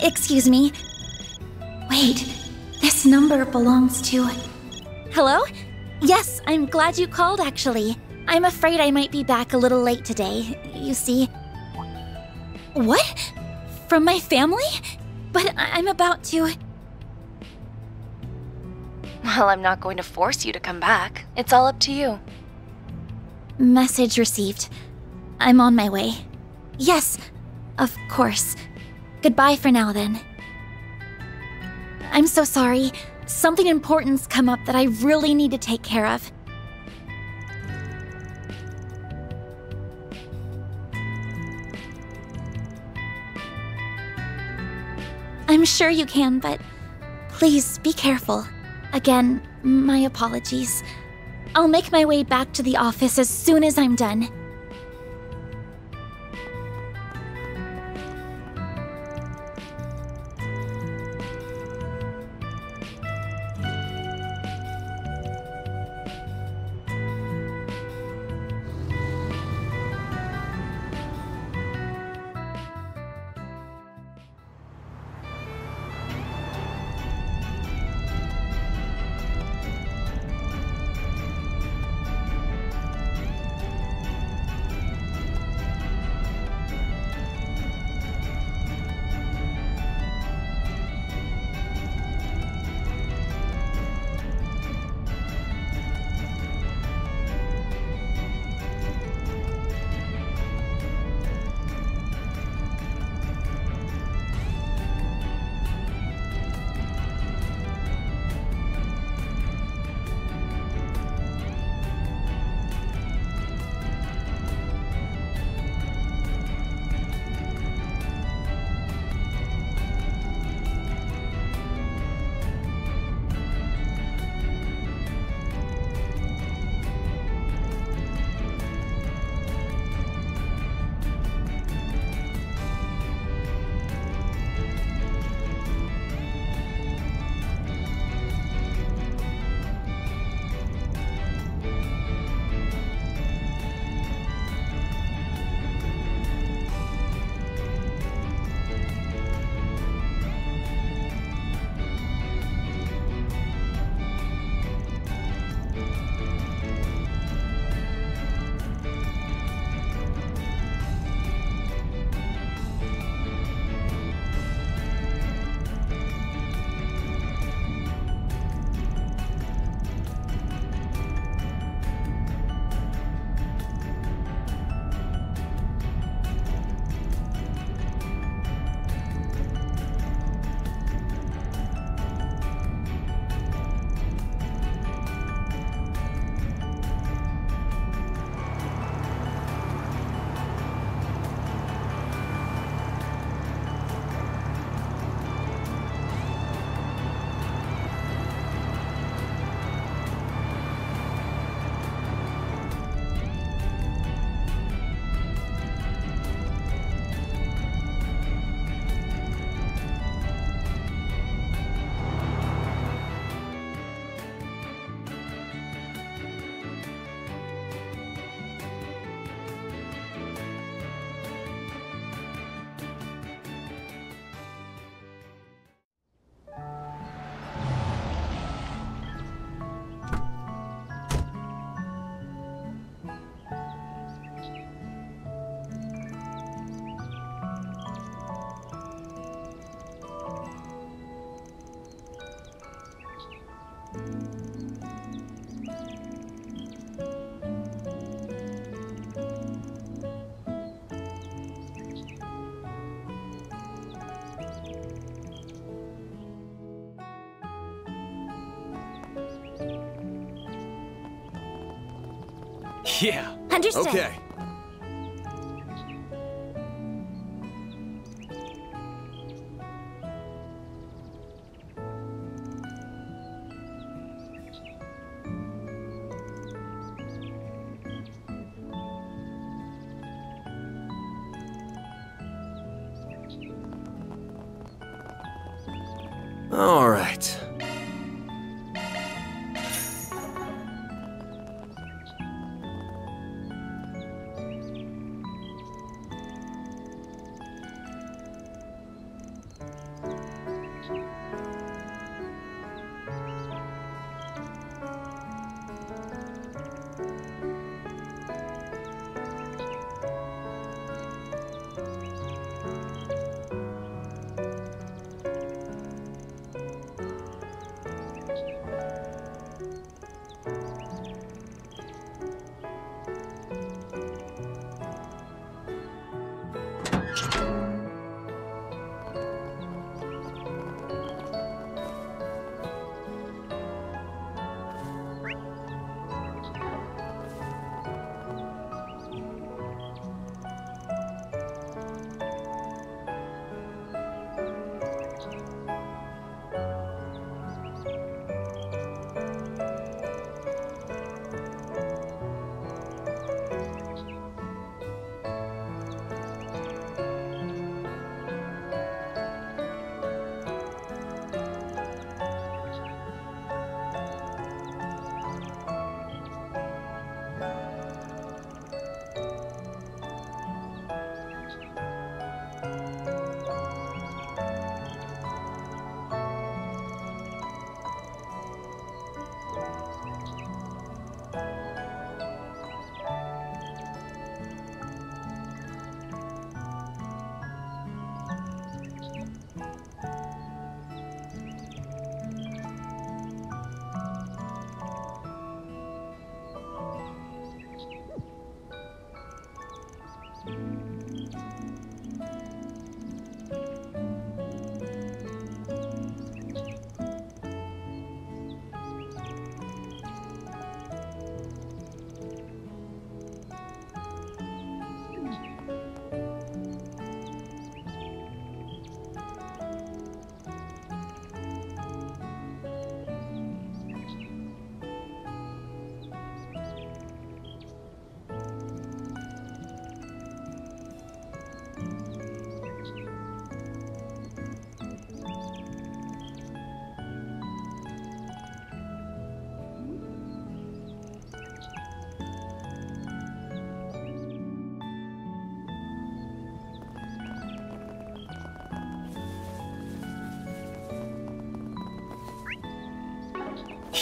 Excuse me. Wait, this number belongs to. Hello? Yes, I'm glad you called actually. I'm afraid I might be back a little late today. You see. What? From my family? But I- I'm about to. Well, I'm not going to force you to come back. It's all up to you. Message received. I'm on my way. Yes, of course. Goodbye for now then. I'm so sorry. Something important's come up that I really need to take care of. I'm sure you can, but please be careful. Again, my apologies. I'll make my way back to the office as soon as I'm done. Yeah. Understood. Okay.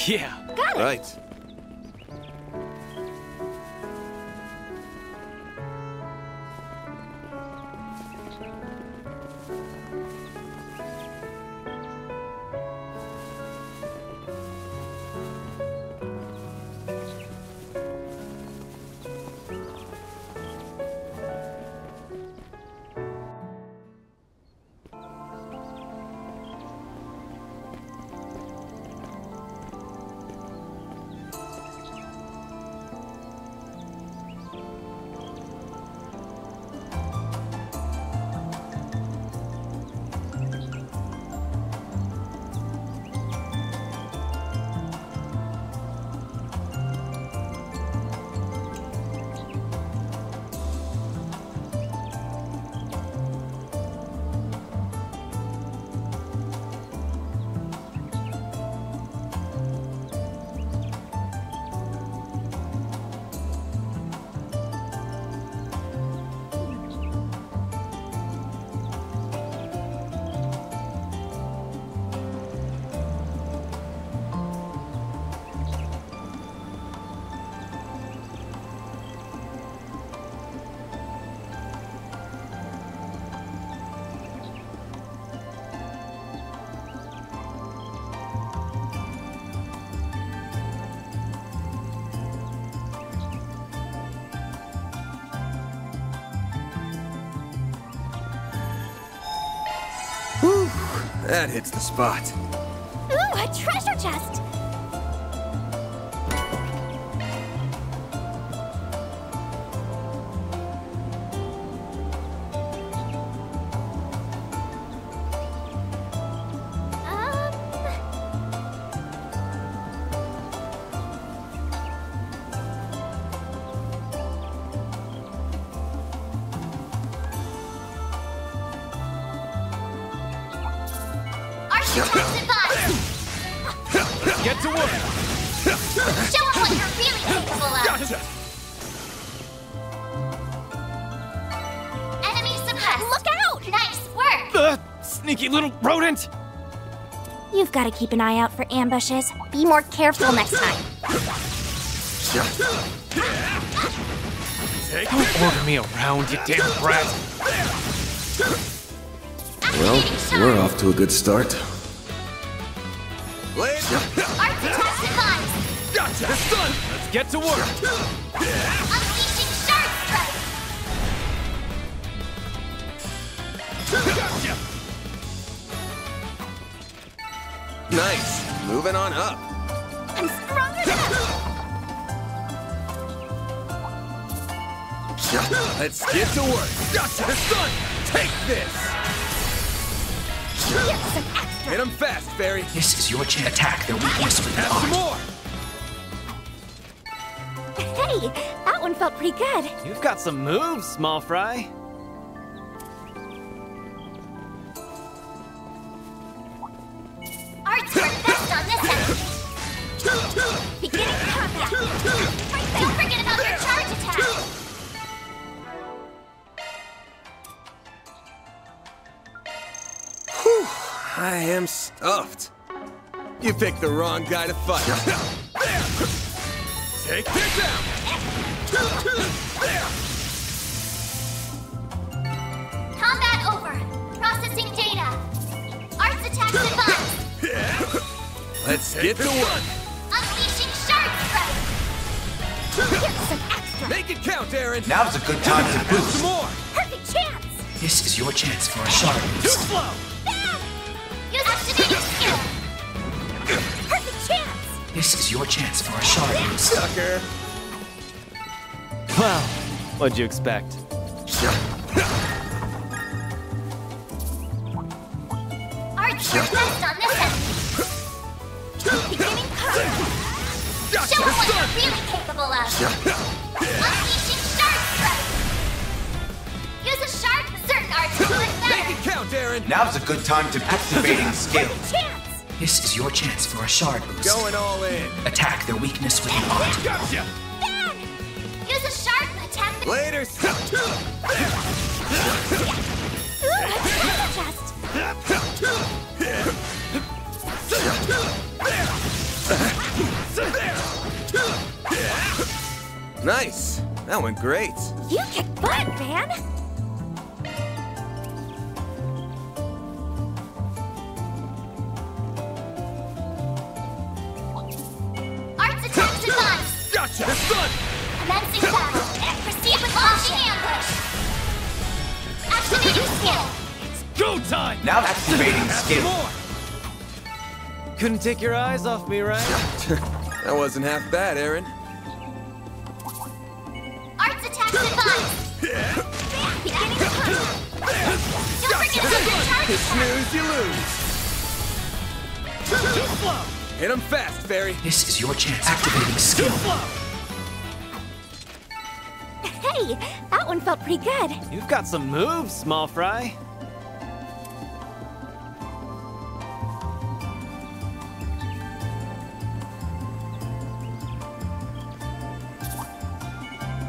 Yeah. Got it. Right. That hits the spot. Ooh, a treasure chest! The little rodent. You've got to keep an eye out for ambushes. Be more careful next time. Don't order me around, you damn brat. Well, We're off to a good start. Blade. Architect's advice! Gotcha. It's done. Let's get to work. Moving on up. I'm stronger now! Let's get to work. Gotcha. It's done. Take this. Here's some extra! Hit him fast, Feri. This is your chance. Attack their weakness with Have some art. more. Hey, that one felt pretty good. You've got some moves, small fry. I am stuffed. You picked the wrong guy to fight. Take this down. Combat over! Processing data! Art's attack's advice! Let's get to work. Unleashing Shard Strike! Here's some extra! Make it count, Aaron. Now's a good time to Have some boost. more. Perfect chance! This is your chance for a sharp Too slow. This is your chance for a shard boost. Sucker. Well, what'd you expect? Art's work best on this end! Beginning combat! Show them what you're really capable of! Unleashing Shard Strike! Use a shard certain arts to do it Make it count, Aaron. Now's a good time to activating skill. This is your chance for a shard boost. Going all in. Attack their weakness with an art. Gotcha. Ben! Use a shard attack Later, Nice! That went great! You kicked butt, man! Gotcha! The sun! Commencing battle. Proceed with launching ambush. Activating skill. Go time! Now activating skill. More! Couldn't take your eyes off me, right? That wasn't half bad, Aaron. Arts attack device. Beginning. Don't forget about your charge attack. snooze, you lose. Too slow! Hit him fast, Feri. This is your chance. Activating skill. slow! Hey, that one felt pretty good. You've got some moves, small fry.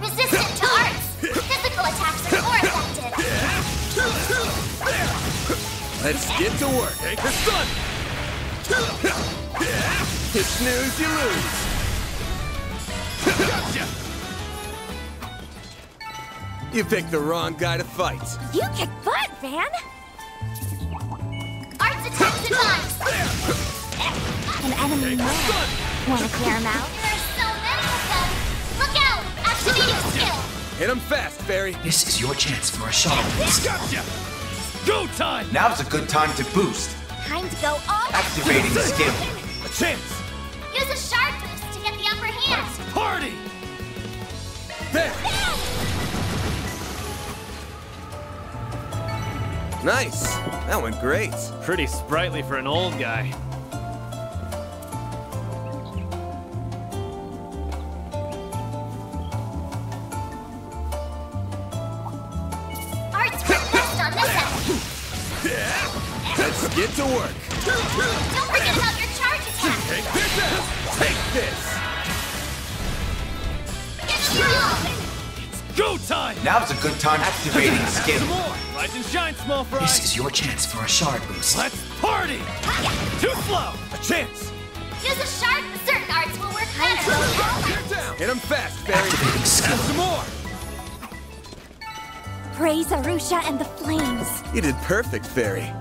Resistant to arts. Physical attacks are more effective. Let's get to work. Take the sun! You snooze, you lose. Gotcha! You picked the wrong guy to fight. You kick butt, Van! Arts attack device. An enemy man. Wanna clear him out? There's so many of them. Look out! Activating skill. Hit him fast, Feri. This is your chance for a shard boost. Gotcha! Go time! Now's a good time to boost. Time to go all Activating skill. A chance! Use a shard boost to get the upper hand. Party! There. Nice. That went great. Pretty sprightly for an old guy. Arts work on this end. Let's get to work. Don't forget about your charge attack. Take this out. Take this. Get strong. Go time! Now's a good time activating skill. Some more! Rise and shine, small fry! This is your chance for a shard boost. Let's party! Too slow! A chance! Use a shard. Certain arts will work better. Get down. Hit him fast, Feri. Activating skill. Some more! Praise Arusha and the flames. You did perfect, Feri.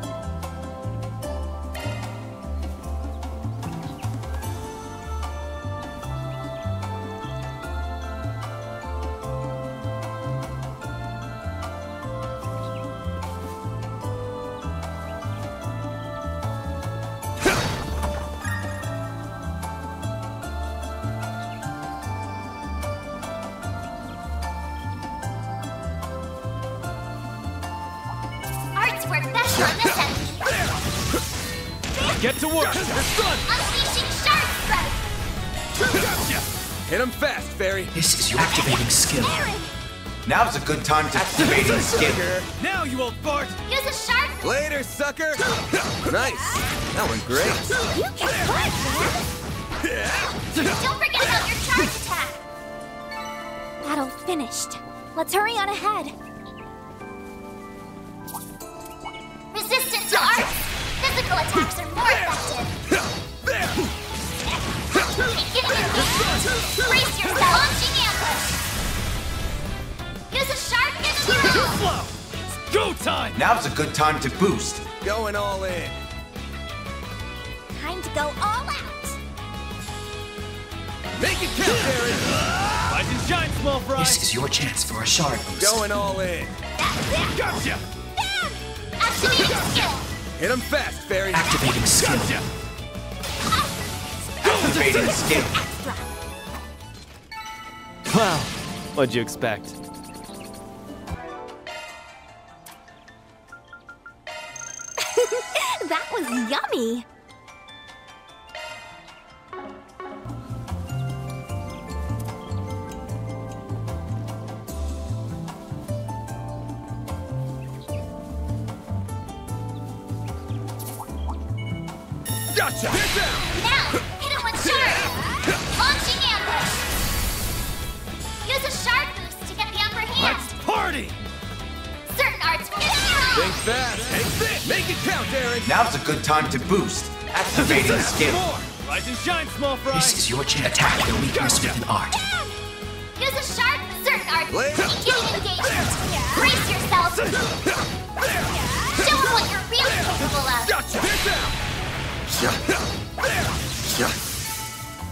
Get to work! The sun! Unleashing shard strike. Gotcha! Hit him fast, Feri. This is your activating skill. Now's a good time to activating skill. Now you old fart! Use a shard. Later, sucker. Nice. That went great. You kick butt, Van! Don't forget about your charge attack. Battle finished. Let's hurry on ahead. Good time to boost. Going all in. Time to go all out. Make it count, Feri. Rise and shine, small fry! This is your chance for a shard boost. Going all in. Gotcha! Activating skill. Hit him fast, Feri. Activating skill. Gotcha! Activating skill. Wow, what'd you expect? Shine, small fry! This is your chance. Attack the weakness with an art. Use a shard. Certain arts Blade. Beginning engagement. Brace yourself. Show them what you're really capable of. Gotcha. Get down.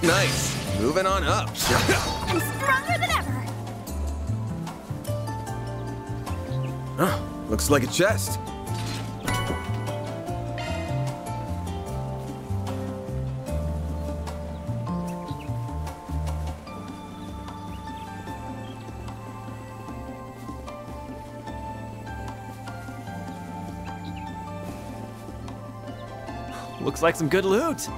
Nice. Moving on up. I'm stronger than ever. Huh, looks like a chest. Looks like some good loot.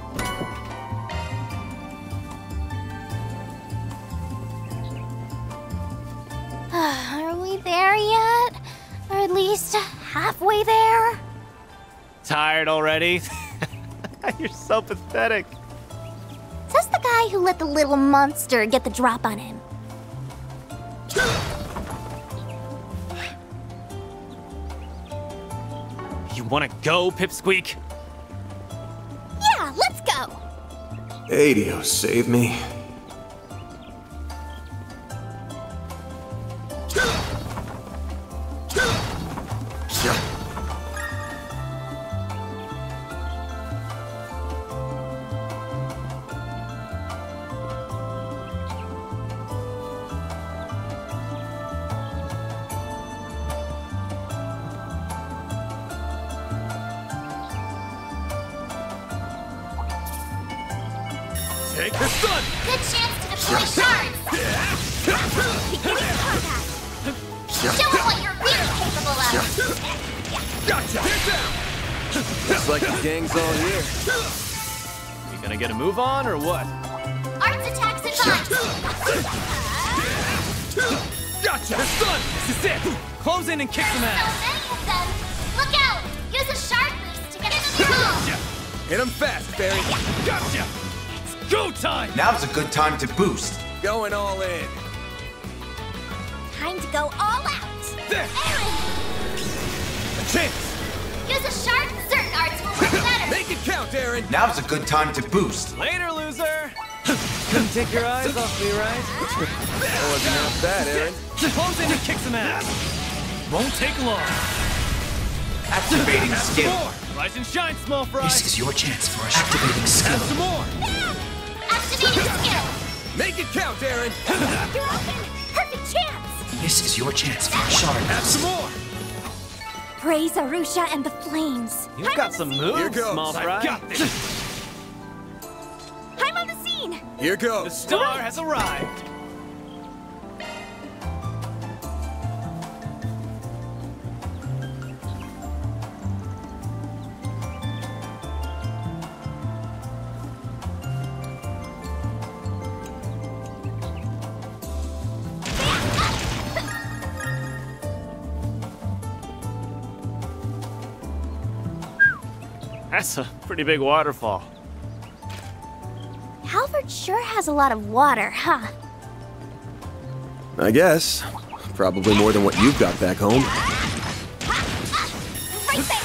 Are we there yet? Or at least halfway there? Tired already? You're so pathetic. Says the guy who let the little monster get the drop on him. You wanna go, Pipsqueak? Adio, save me. Gotcha! The stun! This is it! Close in and kick There's some so ass! many of them. Look out! Use a shard boost to get into the room. Hit him fast, Barry. Gotcha! It's go time! Now's a good time to boost. Going all in. Time to go all out. There! Aaron, A chance! use a shard. Certain arts will work better. Make it count, Aaron! Now's a good time to boost. Later, loser! Couldn't take your eyes off me, right? That wasn't half bad, Aaron. Close in and kick some ass! Won't take long. Activating skill. Rise and shine, small fry! This is your chance for a activating skill. Have some more! Activating skill. Make it count, Aaron! You're open. Perfect chance. This is your chance for a shard Have some more! Praise Arusha and the flames. You've got some moves, Here goes. small fry. I got this. I'm on the scene. Here go! The goes. star has arrived. That's a pretty big waterfall. Calvard sure has a lot of water, huh? I guess. Probably more than what you've got back home. Right.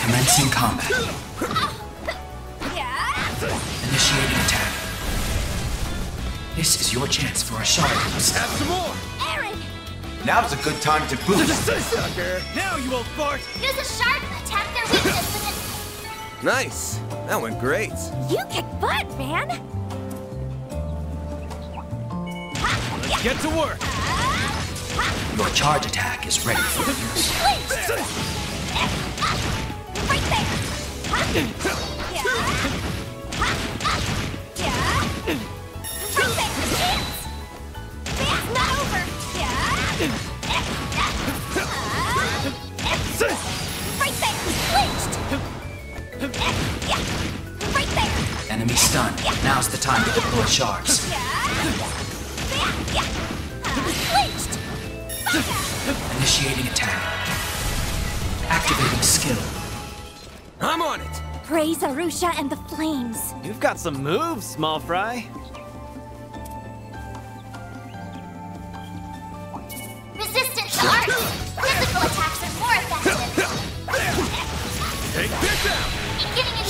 Commencing combat. Yeah. Initiating attack. This is your chance for a shard boost. Have some more! Aaron, Now's a good time to boost. Sucker! Now you old fart! use a shard and attack their weakness with Nice. That went great. You kick butt, man. Let's get to work! Your charge attack is ready for use. Right there. Yeah. Yeah. Right there. Chance. It's not over. Right there. Enemy stunned. Now's the time to deploy shards. Clinched. Initiating attack. Activating skill. I'm on it. Praise Arusha and the flames. You've got some moves, small fry. Resistant to art. Physical attacks are more effective. Take this out!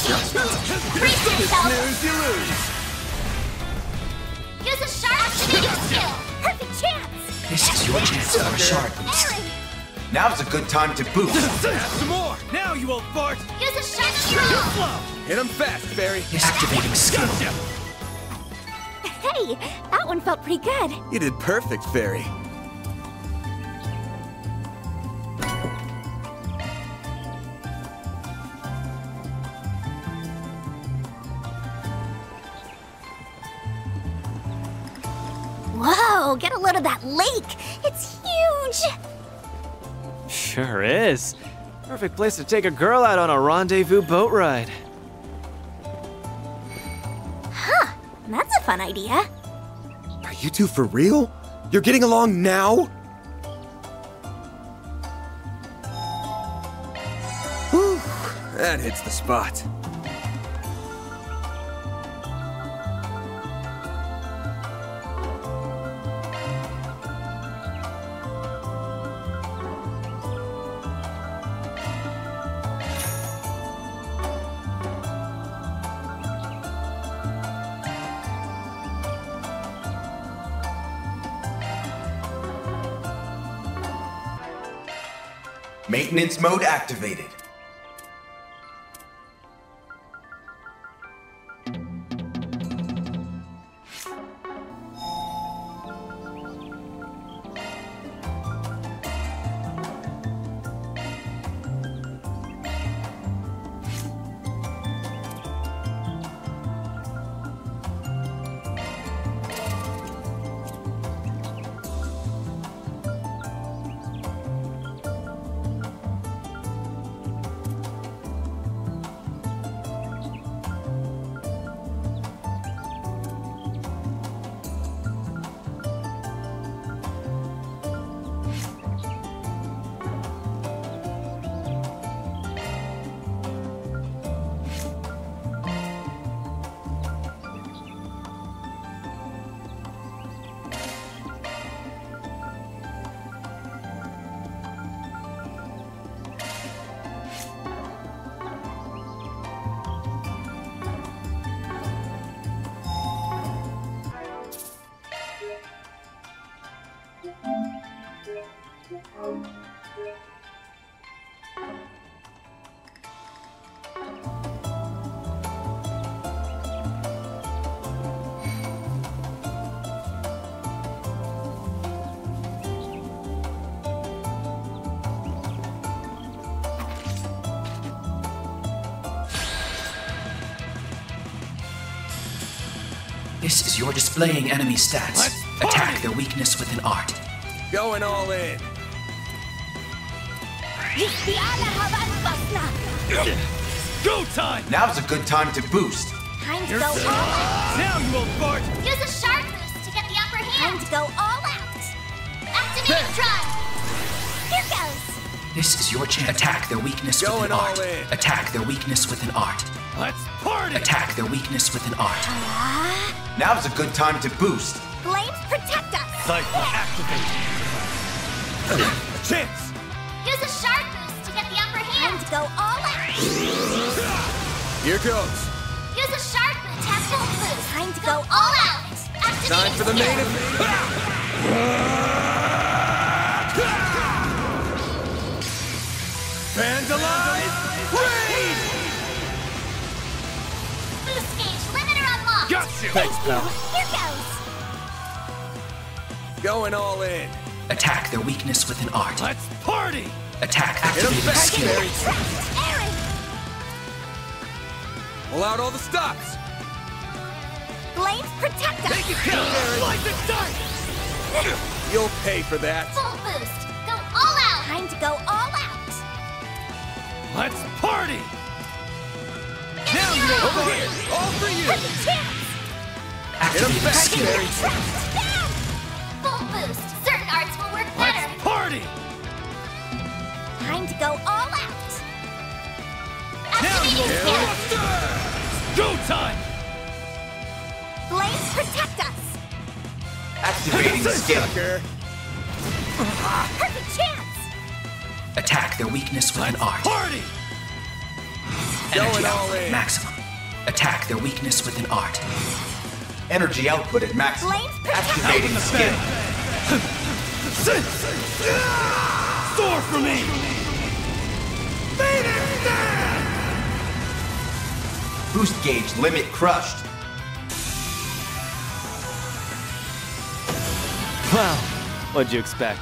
Beginning engagement. Brace yourself. Snooze, you lose. Use a sharp activating skill. Perfect chance. This is your chance for a shard boost. Now's a good time to boost. Have some more! Now you won't fart! use a shark throw. Slow! Hit him fast, Feri! Activating skill. Gotcha! Hey, that one felt pretty good. You did perfect, Feri. Whoa, get a load of that lake. It's huge. Sure is. Perfect place to take a girl out on a rendezvous boat ride. Huh, that's a fun idea. Are you two for real? You're getting along now? Whew, that hits the spot. Maintenance mode activated. Displaying enemy stats. Attack their weakness with an art. Going all in. Go time! Now's a good time to boost. Time to You're go all out. Now you won't fart! Use a shard boost to get the upper Time hand. to go all out. Activate Tron. Here goes. This is your chance. Attack their weakness with Going an all art. in. Attack their weakness with an art. Let's party! Attack their weakness with an art. Now's a good time to boost. Flames protect us. Cycle activate! A chance! Use a shard boost to get the upper Time hand. to go all out. Here goes. Use a shard boost. Tap full boost. Time to Go go all out. Activate Time for the main event. Thanks, pal. Here goes. Going all in. Attack their weakness with an art. Let's party! Attack Hit him skill. Pull out all the stops. Flames protect us. Make it count! Slice and dice! You'll pay for that. Full boost. Go all out. Time to go all out. Let's party! Now you won't Over here. All for you. Take a chance. Hit him back, skill. Full boost. Certain arts will work better. Let's party! Time to go all out. Now you Activate won't Go time! Flames protect us. Activating skill. Sucker. Perfect chance. Attack their weakness with an art. Party! Energy all output in. maximum. Attack their weakness with an art. Energy output at maximum. Flames. Activating the skill. Soar for me! Phoenix Dance! Boost gauge limit crushed. Well, what'd you expect?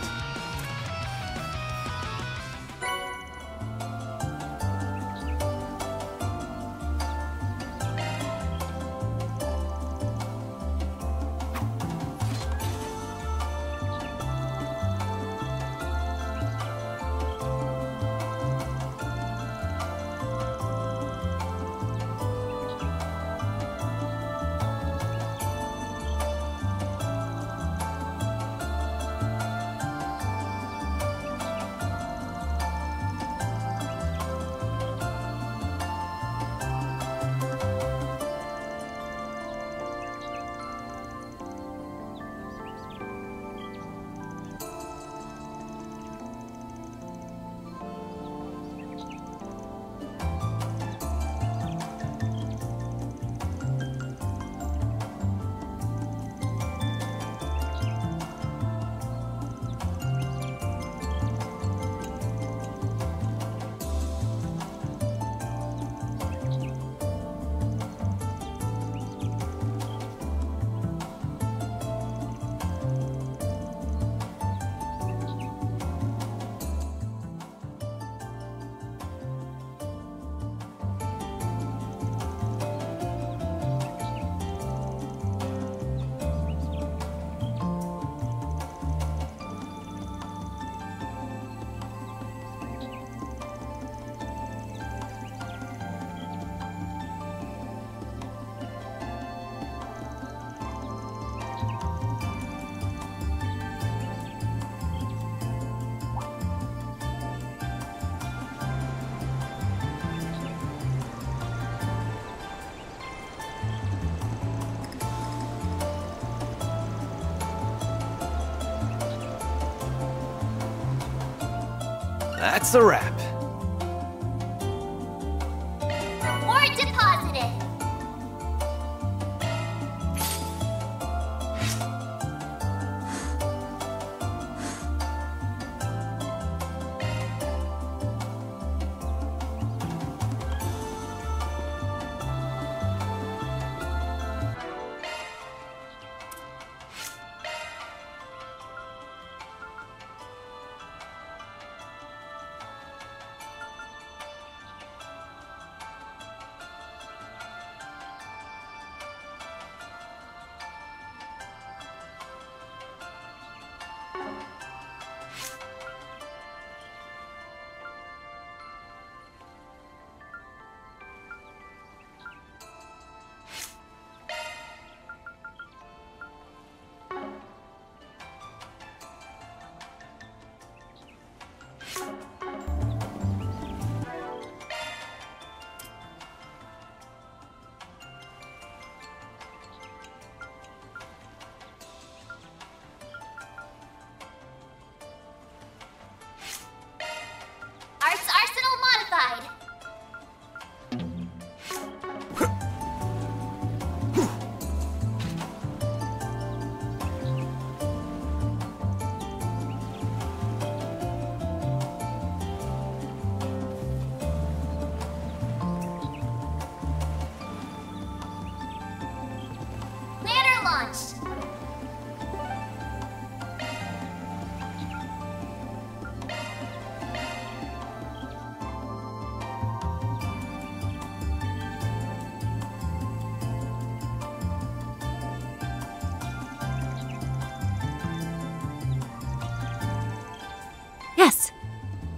That's a wrap.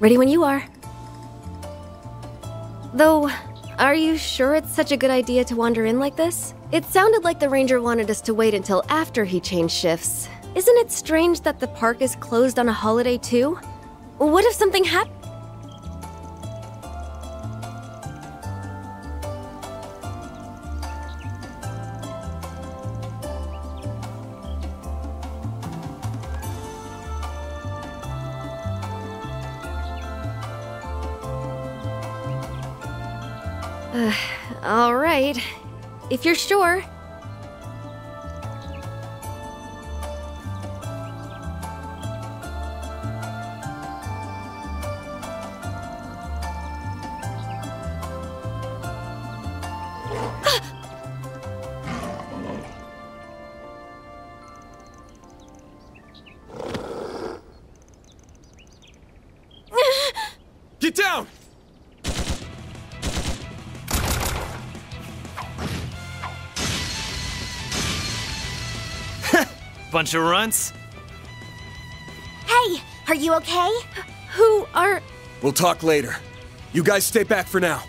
Ready when you are. Though, are you sure it's such a good idea to wander in like this? It sounded like the ranger wanted us to wait until after he changed shifts. Isn't it strange that the park is closed on a holiday too? What if something happened? All right. If you're sure. Bunch of runts? Hey, are you okay? Who are. We'll talk later. You guys stay back for now.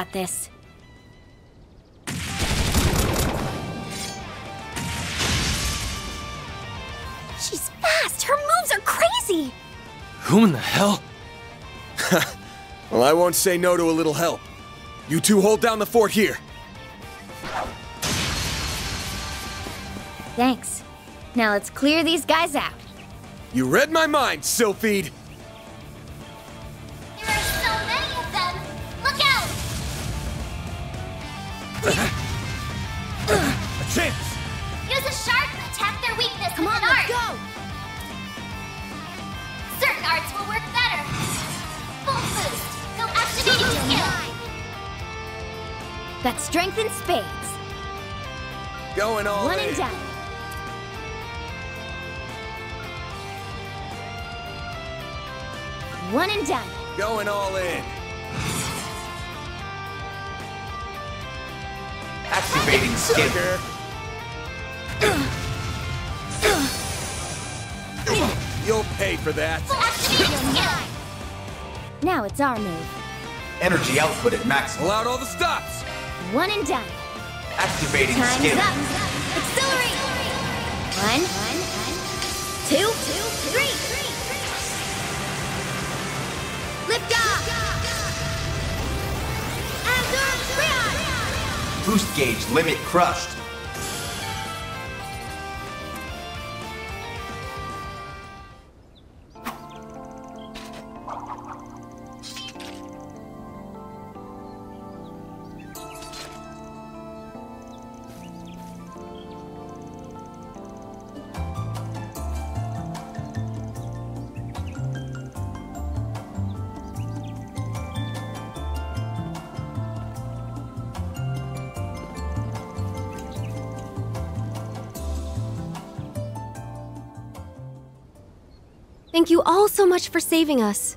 Got this. She's fast! Her moves are crazy! Who in the hell? Well, I won't say no to a little help. You two hold down the fort here. Thanks. Now let's clear these guys out. You read my mind, Sylphid. Now it's our move. Energy output at maximum. Pull out all the stops. One and done. Activating Time's skill. up. Accelerate. One, two, three. Lift off. Endurance Boost gauge limit crushed. Much for saving us.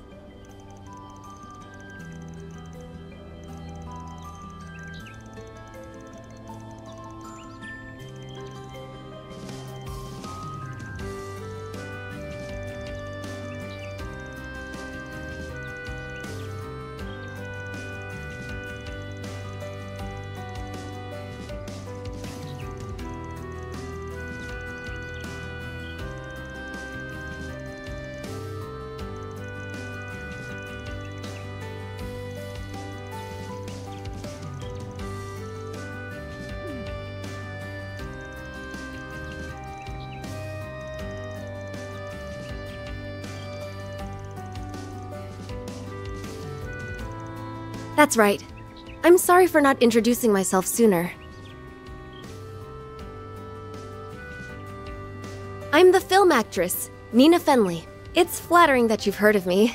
That's right. I'm sorry for not introducing myself sooner. I'm the film actress, Nina Fenly. It's flattering that you've heard of me.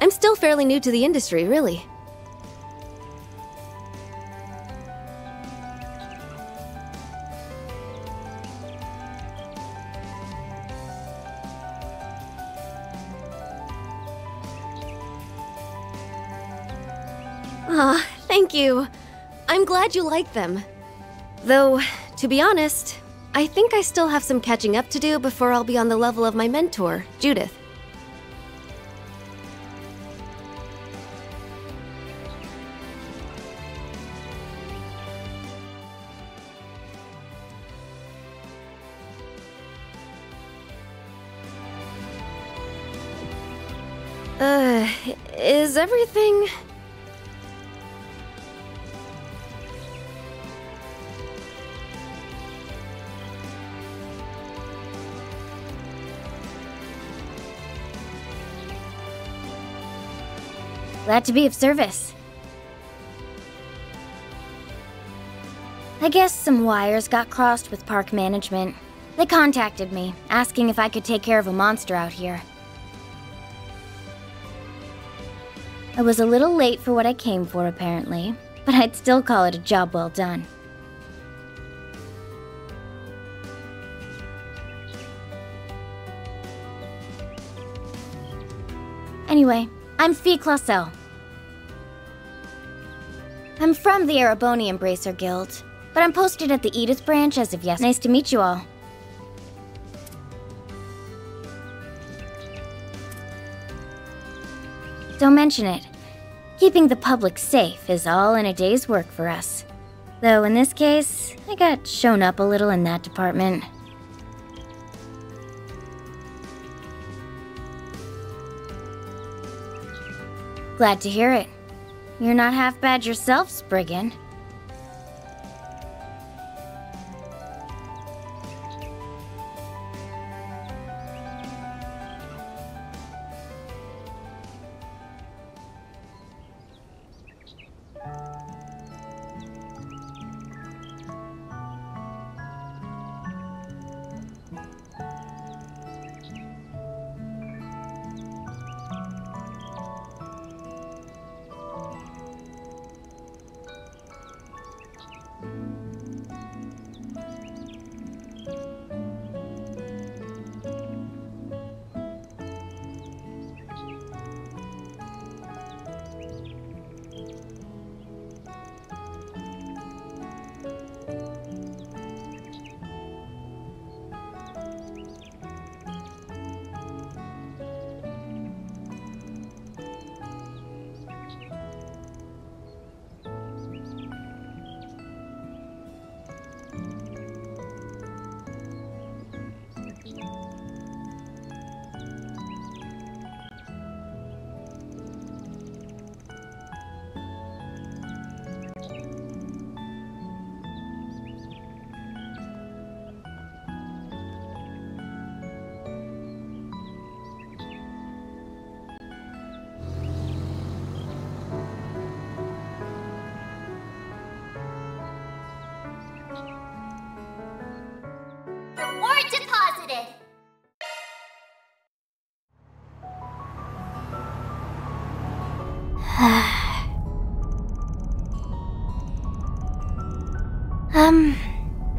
I'm still fairly new to the industry, really. You like them. Though, to be honest, I think I still have some catching up to do before I'll be on the level of my mentor, Judith. Uh, is everything. Glad to be of service. I guess some wires got crossed with park management. They contacted me, asking if I could take care of a monster out here. I was a little late for what I came for, apparently, but I'd still call it a job well done. Anyway, I'm Fie Claussell. I'm from the Erebonian Bracer Guild, but I'm posted at the Edith branch as of yesterday. Nice to meet you all. Don't mention it. Keeping the public safe is all in a day's work for us. Though in this case, I got shown up a little in that department. Glad to hear it. You're not half bad yourself, Spriggan.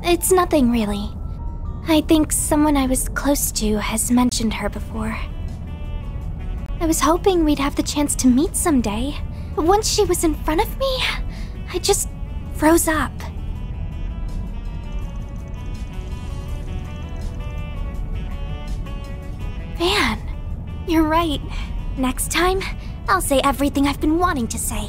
It's nothing really. I think someone I was close to has mentioned her before. I was hoping we'd have the chance to meet someday, but once she was in front of me, I just froze up. Man, you're right. Next time, I'll say everything I've been wanting to say.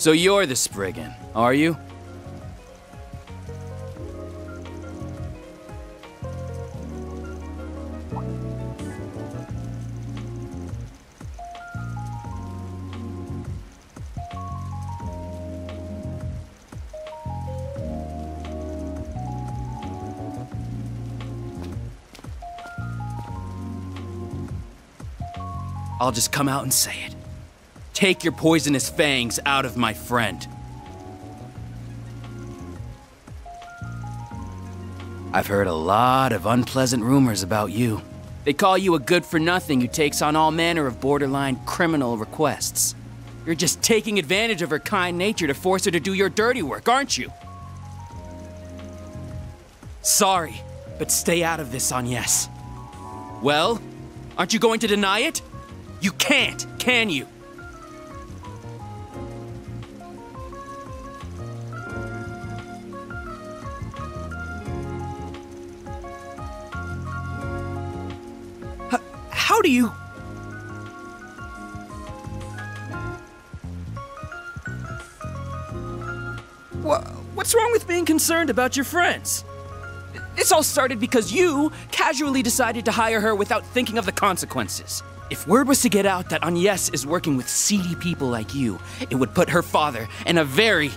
So you're the Spriggan, are you? I'll just come out and say it. Take your poisonous fangs out of my friend. I've heard a lot of unpleasant rumors about you. They call you a good for nothing who takes on all manner of borderline criminal requests. You're just taking advantage of her kind nature to force her to do your dirty work, aren't you? Sorry, but stay out of this, Agnes. Well, aren't you going to deny it? You can't, can you? Do you... Wha- What's wrong with being concerned about your friends? This all started because you casually decided to hire her without thinking of the consequences. If word was to get out that Agnes is working with seedy people like you, it would put her father in a very.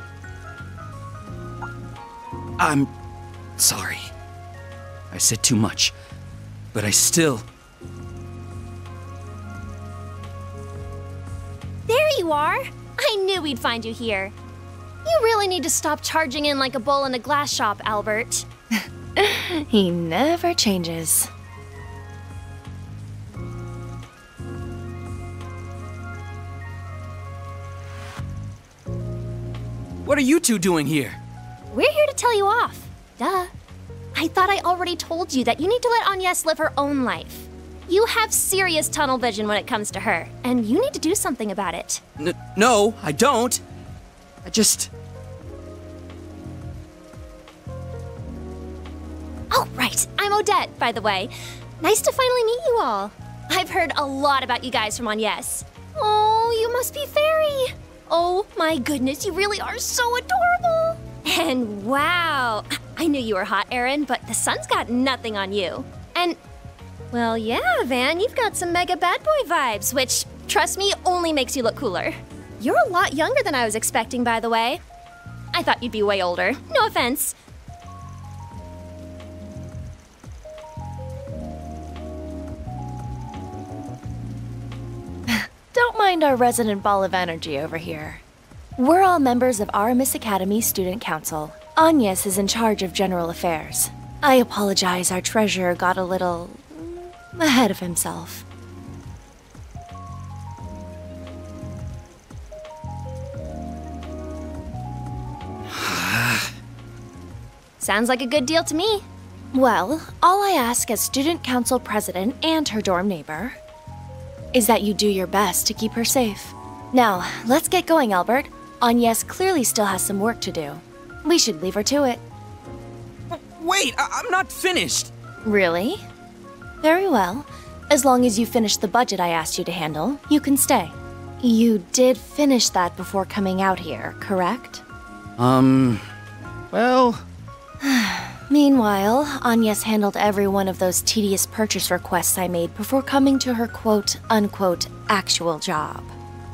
I'm sorry. I said too much, but I still. There you are! I knew we'd find you here. You really need to stop charging in like a bull in a glass shop, Albert. He never changes. What are you two doing here? We're here to tell you off. Duh. I thought I already told you that you need to let Agnes live her own life. You have serious tunnel vision when it comes to her, and you need to do something about it. N- no, I don't. I just. Oh, right. I'm Odette, by the way. Nice to finally meet you all. I've heard a lot about you guys from Agnes. Oh, you must be Feri. Oh my goodness, you really are so adorable. And wow, I knew you were hot, Aaron, but the sun's got nothing on you. And, well, yeah, Van, you've got some mega bad boy vibes, which, trust me, only makes you look cooler. You're a lot younger than I was expecting, by the way. I thought you'd be way older. No offense. Don't mind our resident ball of energy over here. We're all members of Aramis Academy Student Council. Agnes is in charge of general affairs. I apologize, our treasurer got a little. Ahead of himself. Sounds like a good deal to me. Well, all I ask as student council president and her dorm neighbor is that you do your best to keep her safe. Now, let's get going, Albert. Agnes clearly still has some work to do. We should leave her to it. Wait, I- I'm not finished. Really? Very well. As long as you finish the budget I asked you to handle, you can stay. You did finish that before coming out here, correct? Um. Well. Meanwhile, Anya's handled every one of those tedious purchase requests I made before coming to her quote unquote actual job.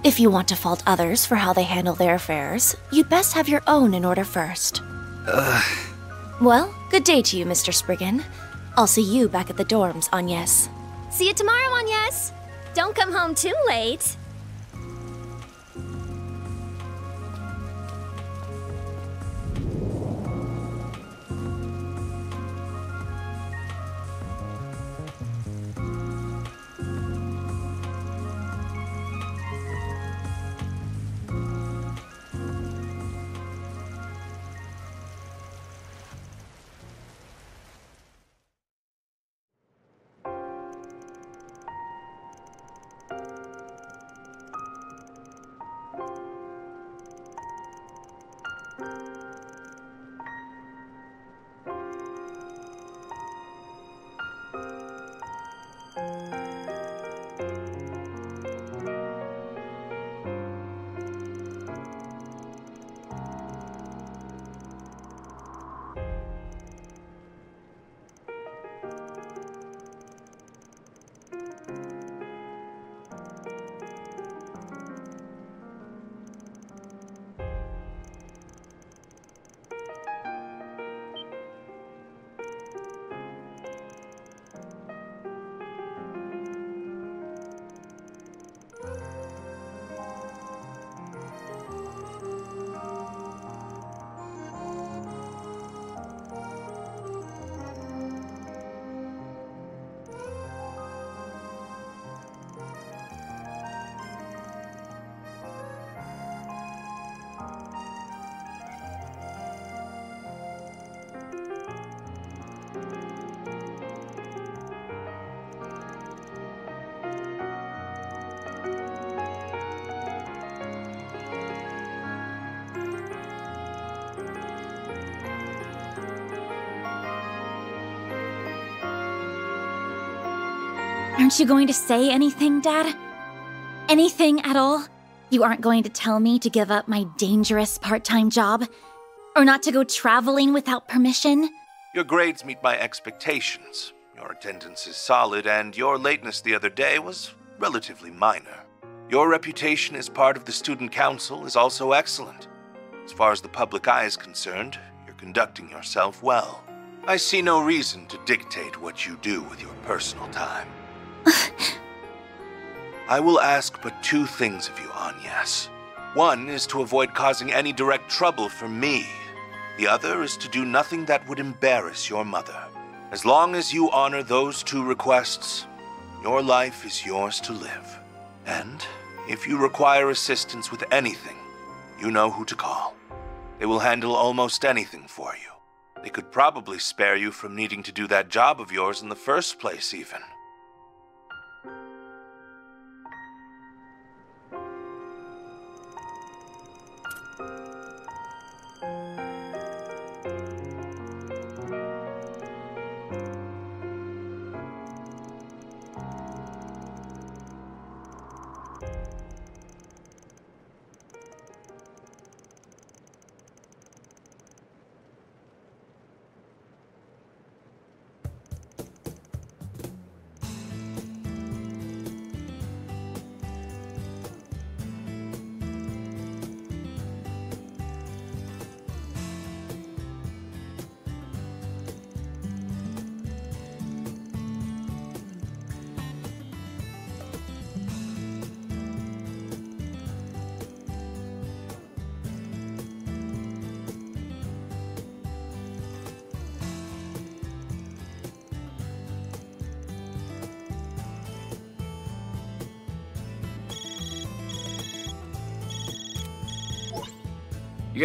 If you want to fault others for how they handle their affairs, you'd best have your own in order first. Ugh. Well, good day to you, Mr. Spriggan. I'll see you back at the dorms, Agnes. See you tomorrow, Agnes. Don't come home too late. Aren't you going to say anything, Dad? Anything at all? You aren't going to tell me to give up my dangerous part time job? Or not to go traveling without permission? Your grades meet my expectations. Your attendance is solid, and your lateness the other day was relatively minor. Your reputation as part of the student council is also excellent. As far as the public eye is concerned, you're conducting yourself well. I see no reason to dictate what you do with your personal time. I will ask but two things of you, Agnes. One is to avoid causing any direct trouble for me. The other is to do nothing that would embarrass your mother. As long as you honor those two requests, your life is yours to live. And if you require assistance with anything, you know who to call. They will handle almost anything for you. They could probably spare you from needing to do that job of yours in the first place, even.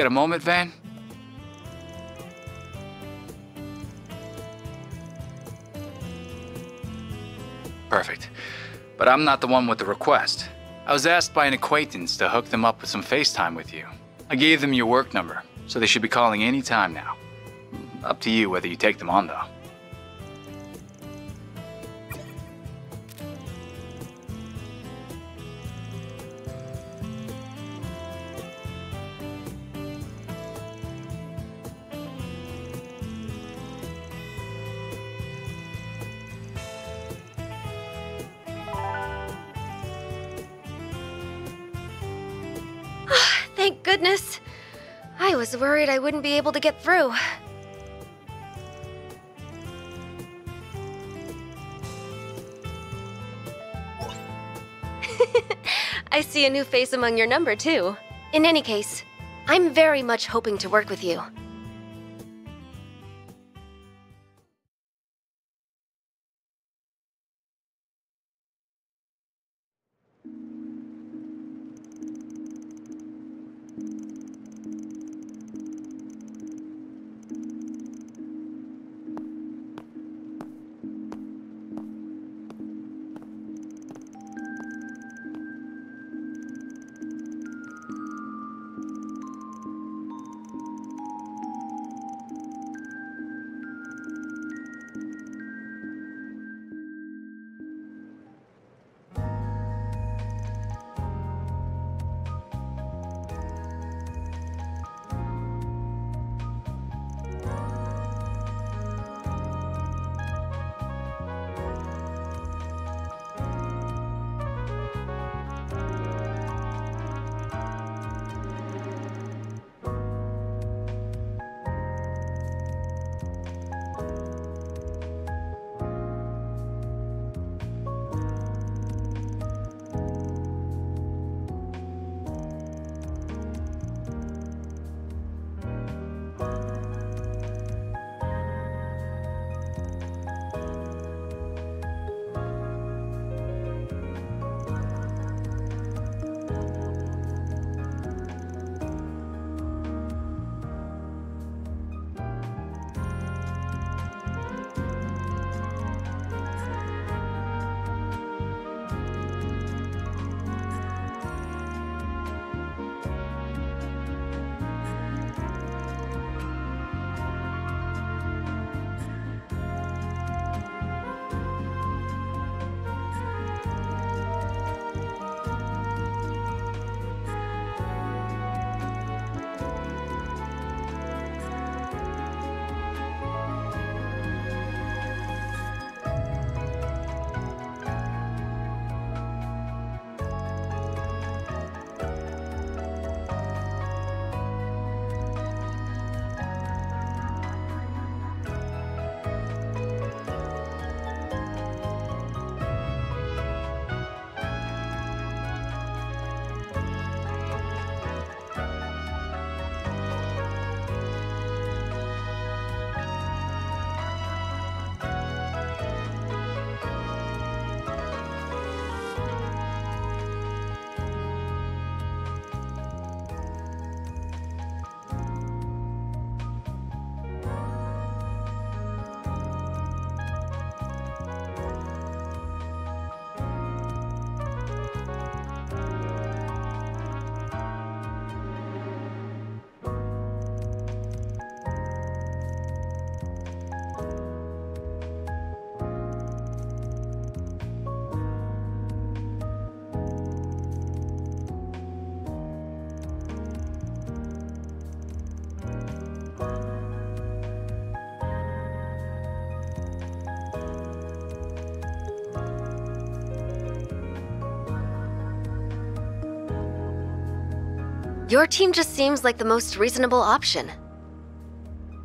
A moment, Van? Perfect. But I'm not the one with the request. I was asked by an acquaintance to hook them up with some FaceTime with you. I gave them your work number, so they should be calling any time now. Up to you whether you take them on, though. I was worried I wouldn't be able to get through. I see a new face among your number, too. In any case, I'm very much hoping to work with you. Your team just seems like the most reasonable option.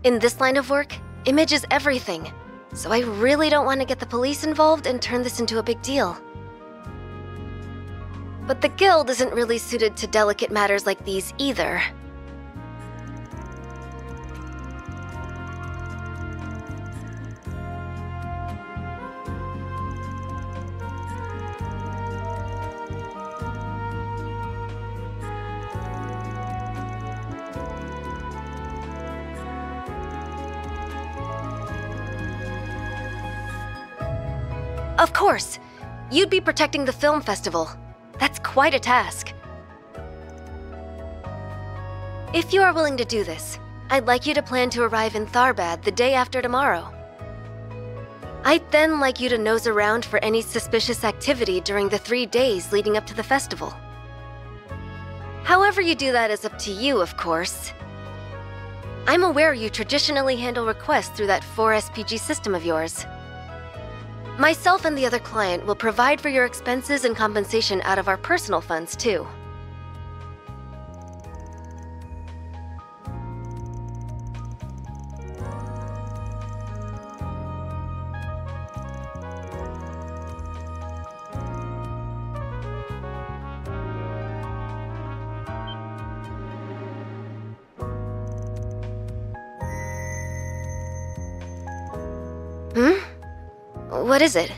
In this line of work, image is everything, so I really don't want to get the police involved and turn this into a big deal. But the Guild isn't really suited to delicate matters like these either. Of course! You'd be protecting the film festival. That's quite a task. If you are willing to do this, I'd like you to plan to arrive in Tharbad the day after tomorrow. I'd then like you to nose around for any suspicious activity during the three days leading up to the festival. However you do that is up to you, of course. I'm aware you traditionally handle requests through that 4SPG system of yours. Myself and the other client will provide for your expenses and compensation out of our personal funds, too. Is it?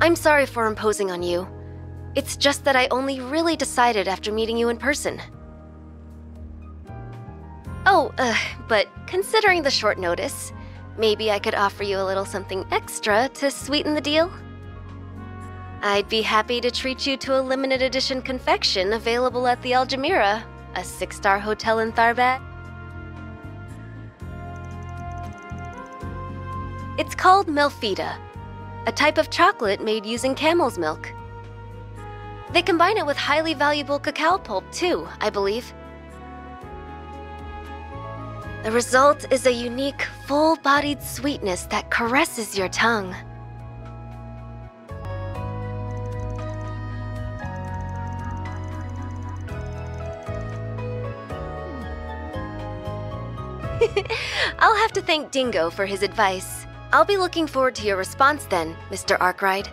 I'm sorry for imposing on you. It's just that I only really decided after meeting you in person. Oh, uh, but considering the short notice, maybe I could offer you a little something extra to sweeten the deal? I'd be happy to treat you to a limited edition confection available at the Aljamira, a six star hotel in Tharbad. It's called Melfita, a type of chocolate made using camel's milk. They combine it with highly valuable cacao pulp, too, I believe. The result is a unique, full bodied sweetness that caresses your tongue. I'll have to thank Dingo for his advice. I'll be looking forward to your response then, Mr. Arkride.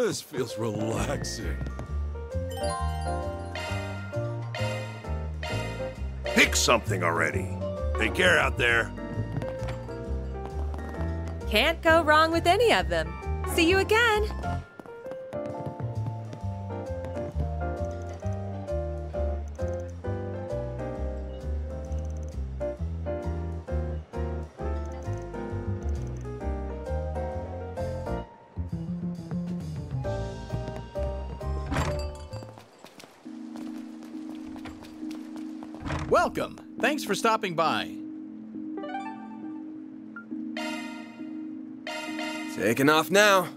This feels relaxing. Pick something already. Take care out there. Can't go wrong with any of them. See you again. For stopping by. Taking off now.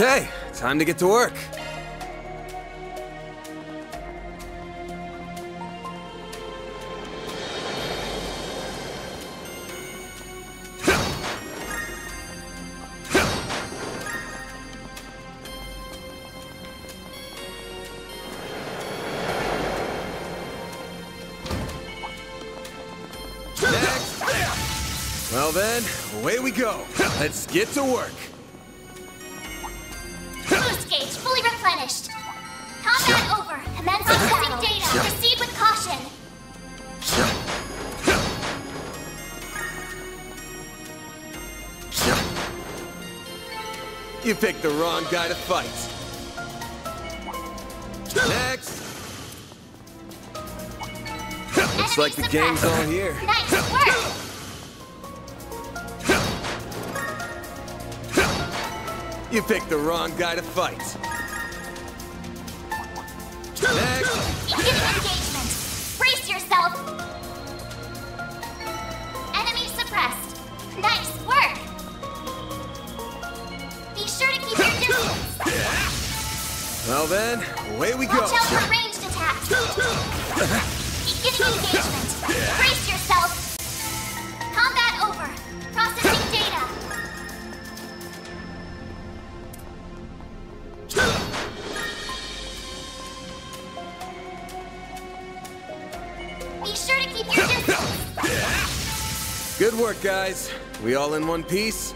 Okay, time to get to work. Well then, away we go. Let's get to work. Wrong guy to fight. Next. Looks like the gang's all here. Nice work. You picked the wrong guy to fight. We all in one piece?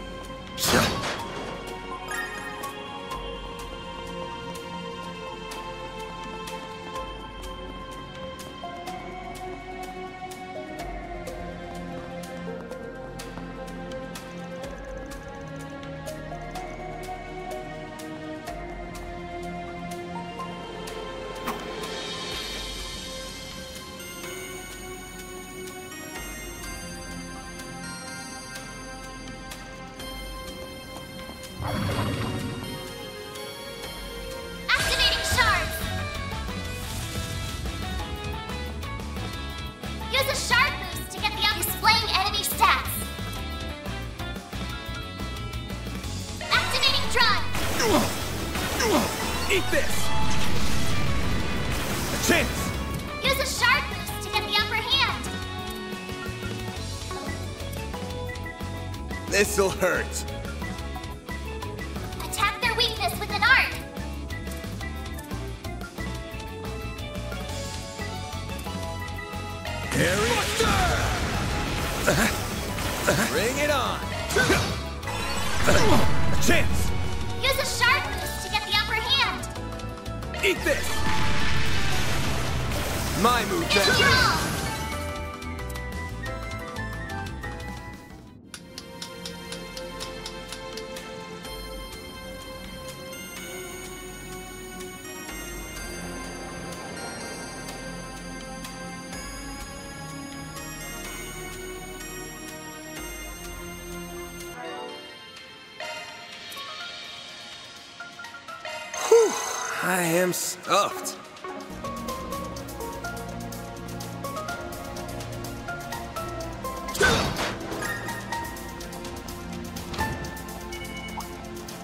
Acht.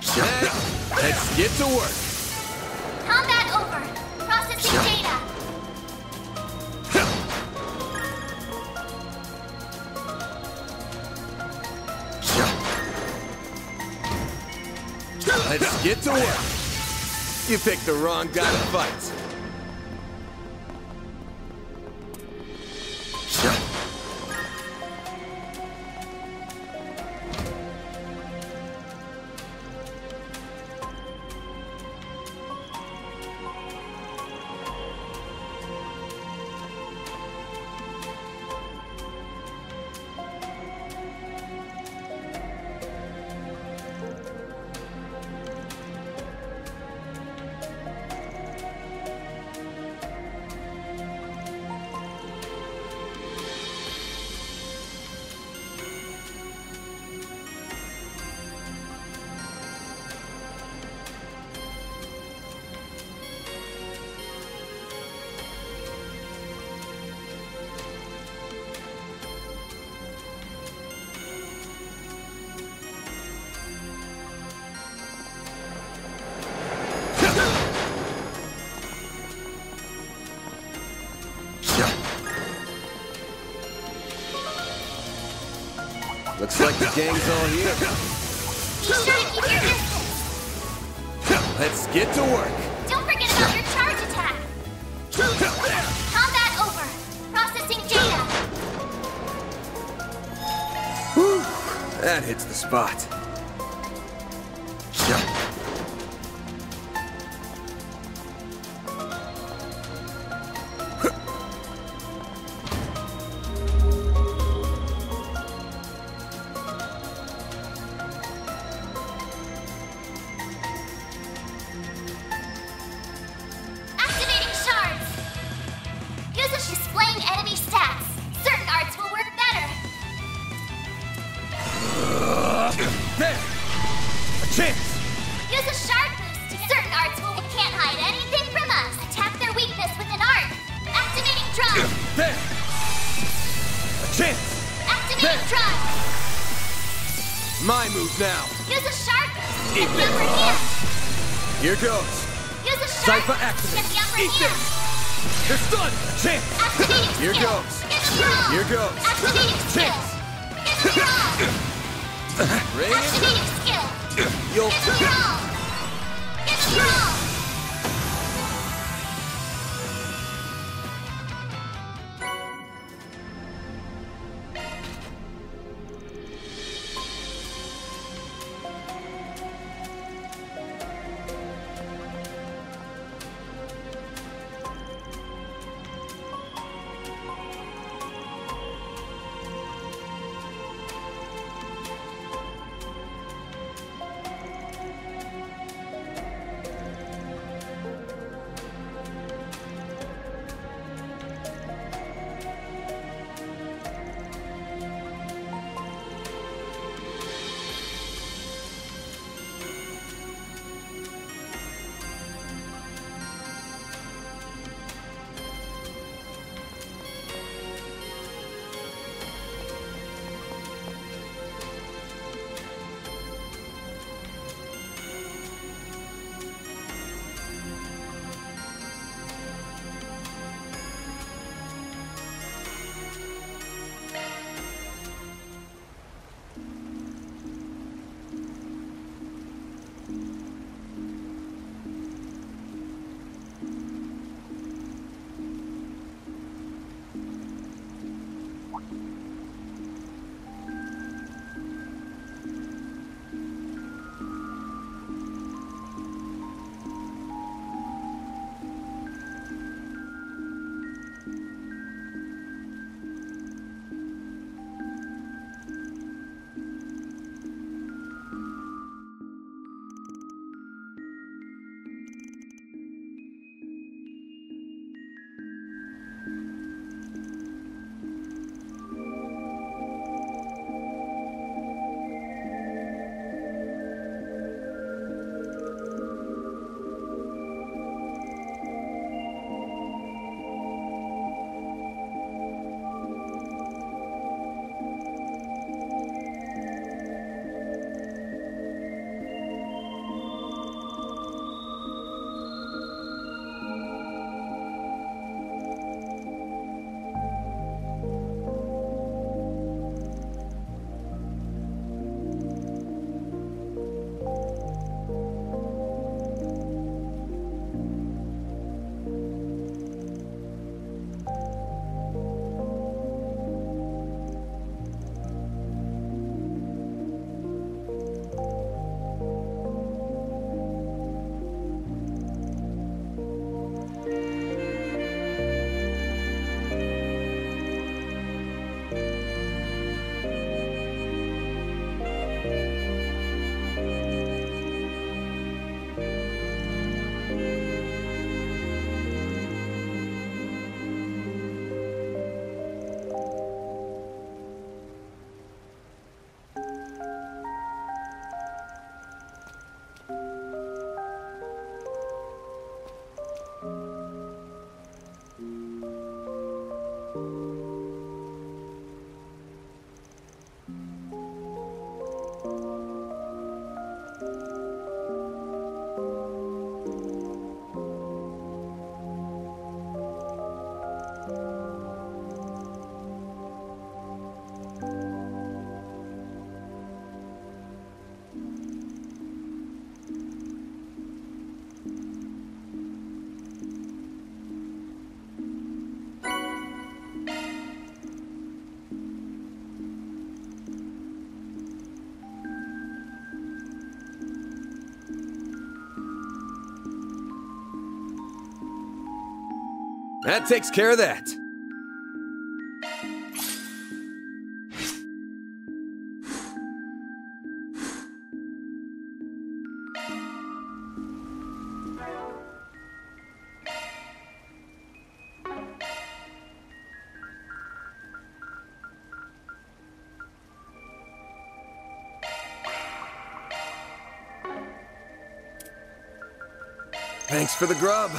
Set. Let's get to work. Combat over. Processing data. Let's get to work. You picked the wrong guy to fight. That takes care of that. Thanks for the grub.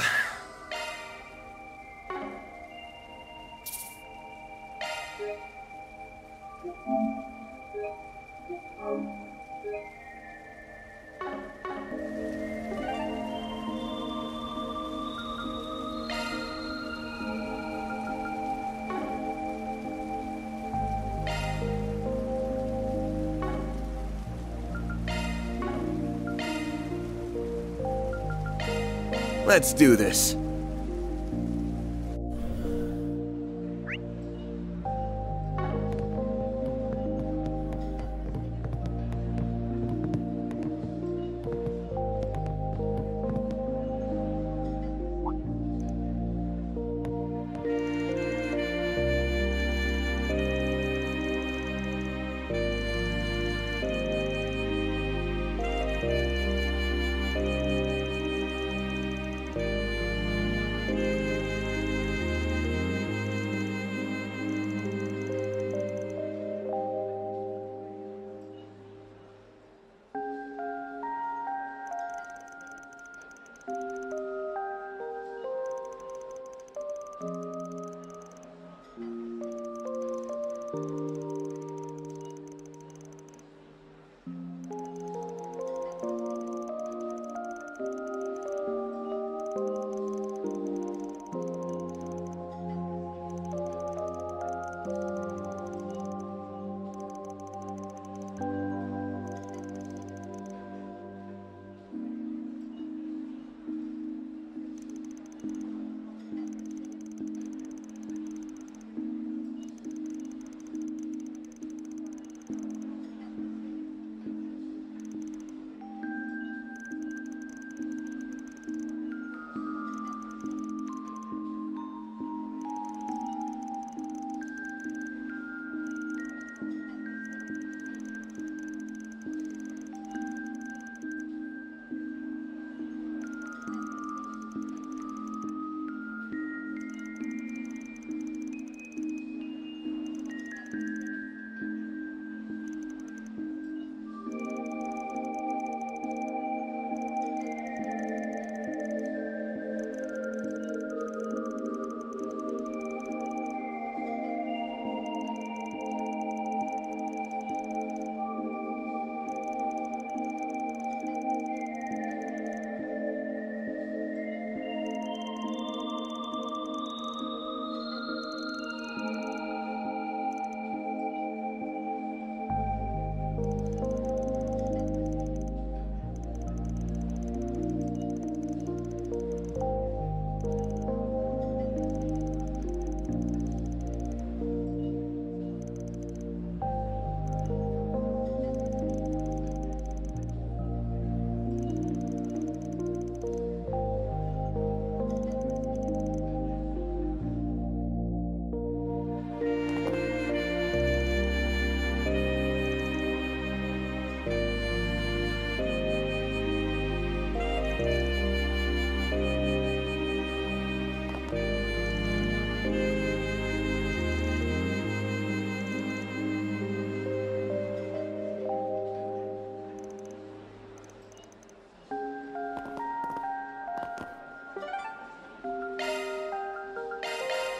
Let's do this.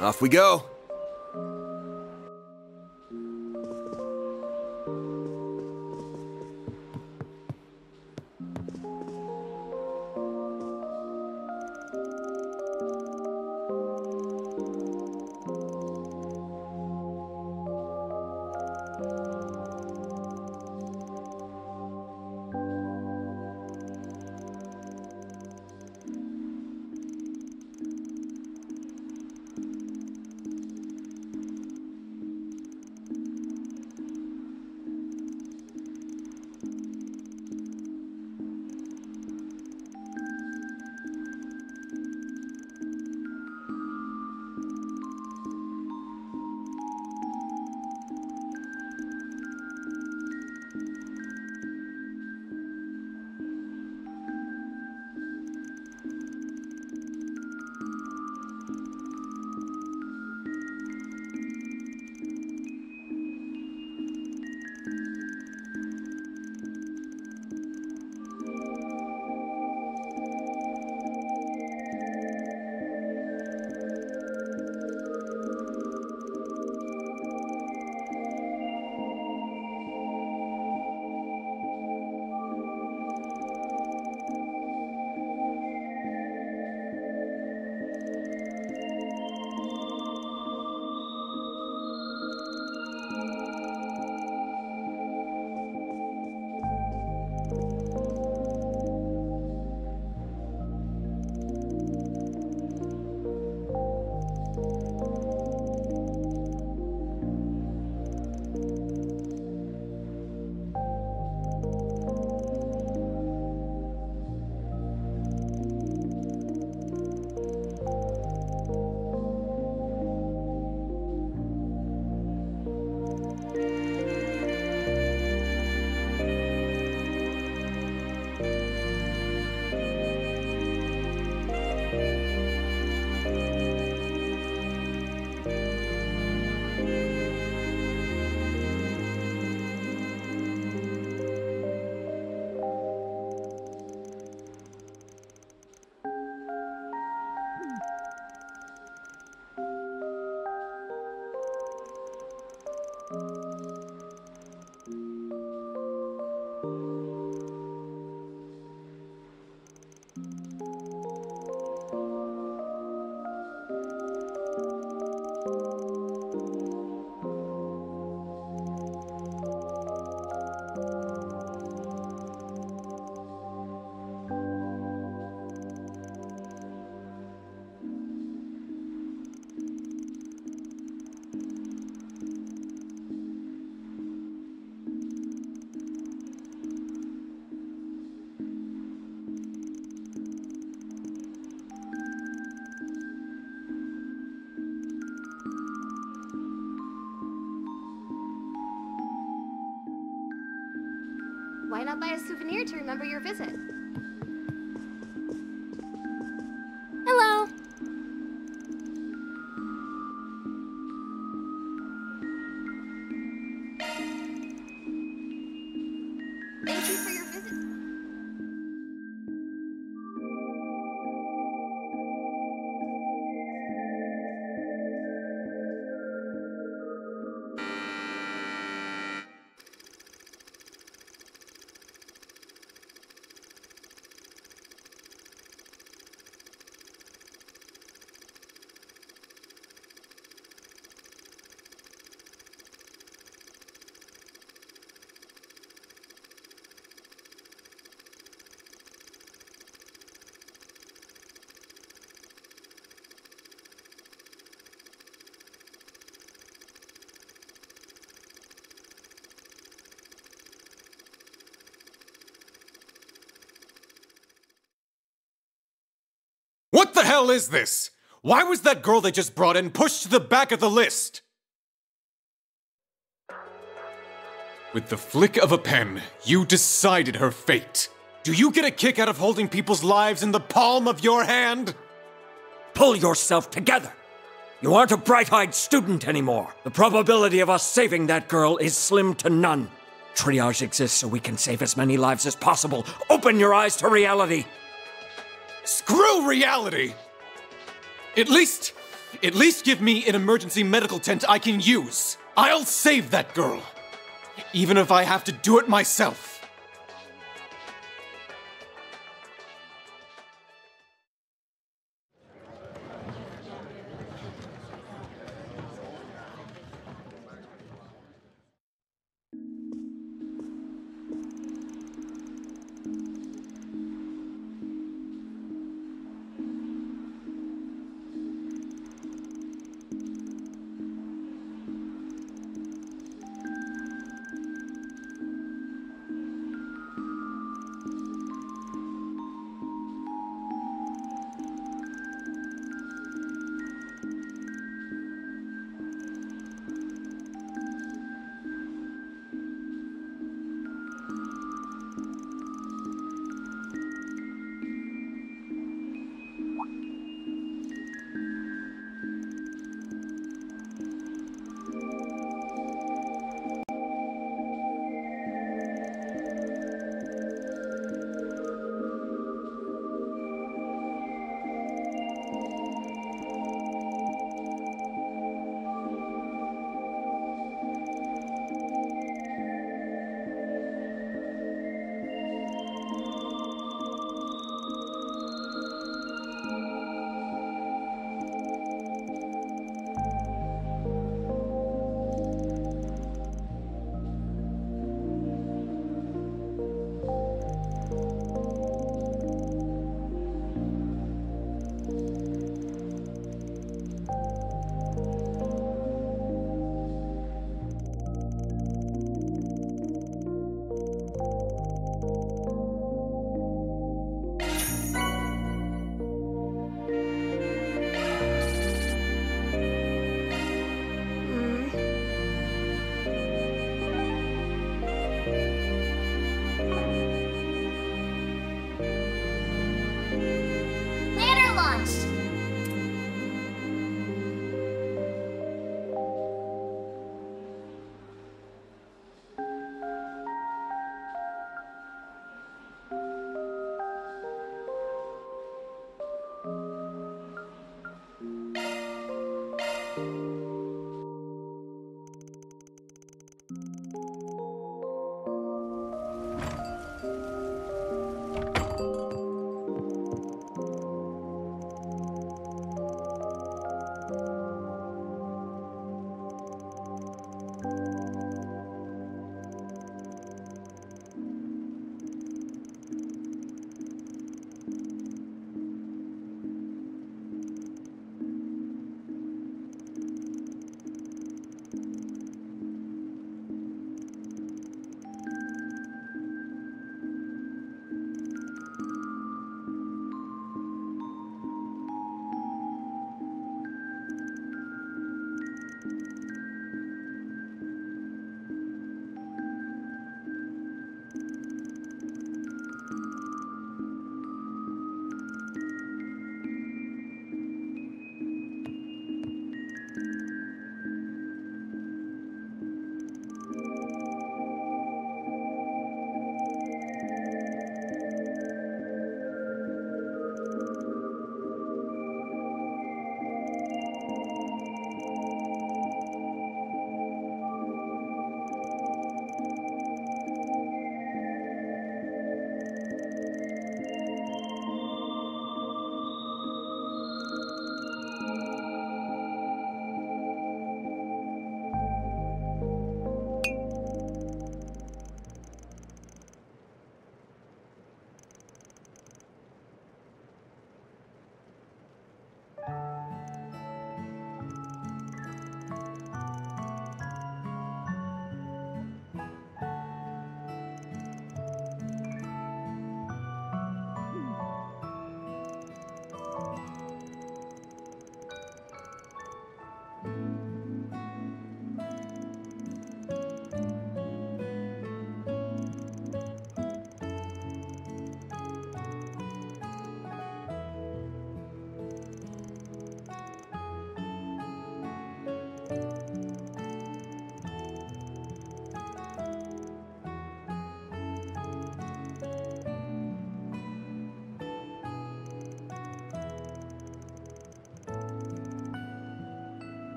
Off we go. Buy a souvenir to remember your visit? What the hell is this? Why was that girl they just brought in pushed to the back of the list? With the flick of a pen, you decided her fate. Do you get a kick out of holding people's lives in the palm of your hand? Pull yourself together! You aren't a bright eyed student anymore. The probability of us saving that girl is slim to none. Triage exists so we can save as many lives as possible. Open your eyes to reality! Reality! At least, at least give me an emergency medical tent I can use. I'll save that girl. Even if I have to do it myself.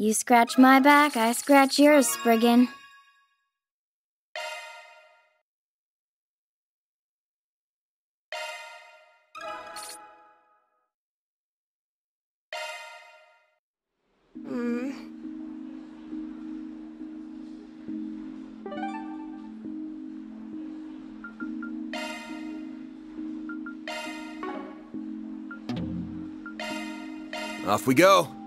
You scratch my back, I scratch yours, Spriggan. Off we go.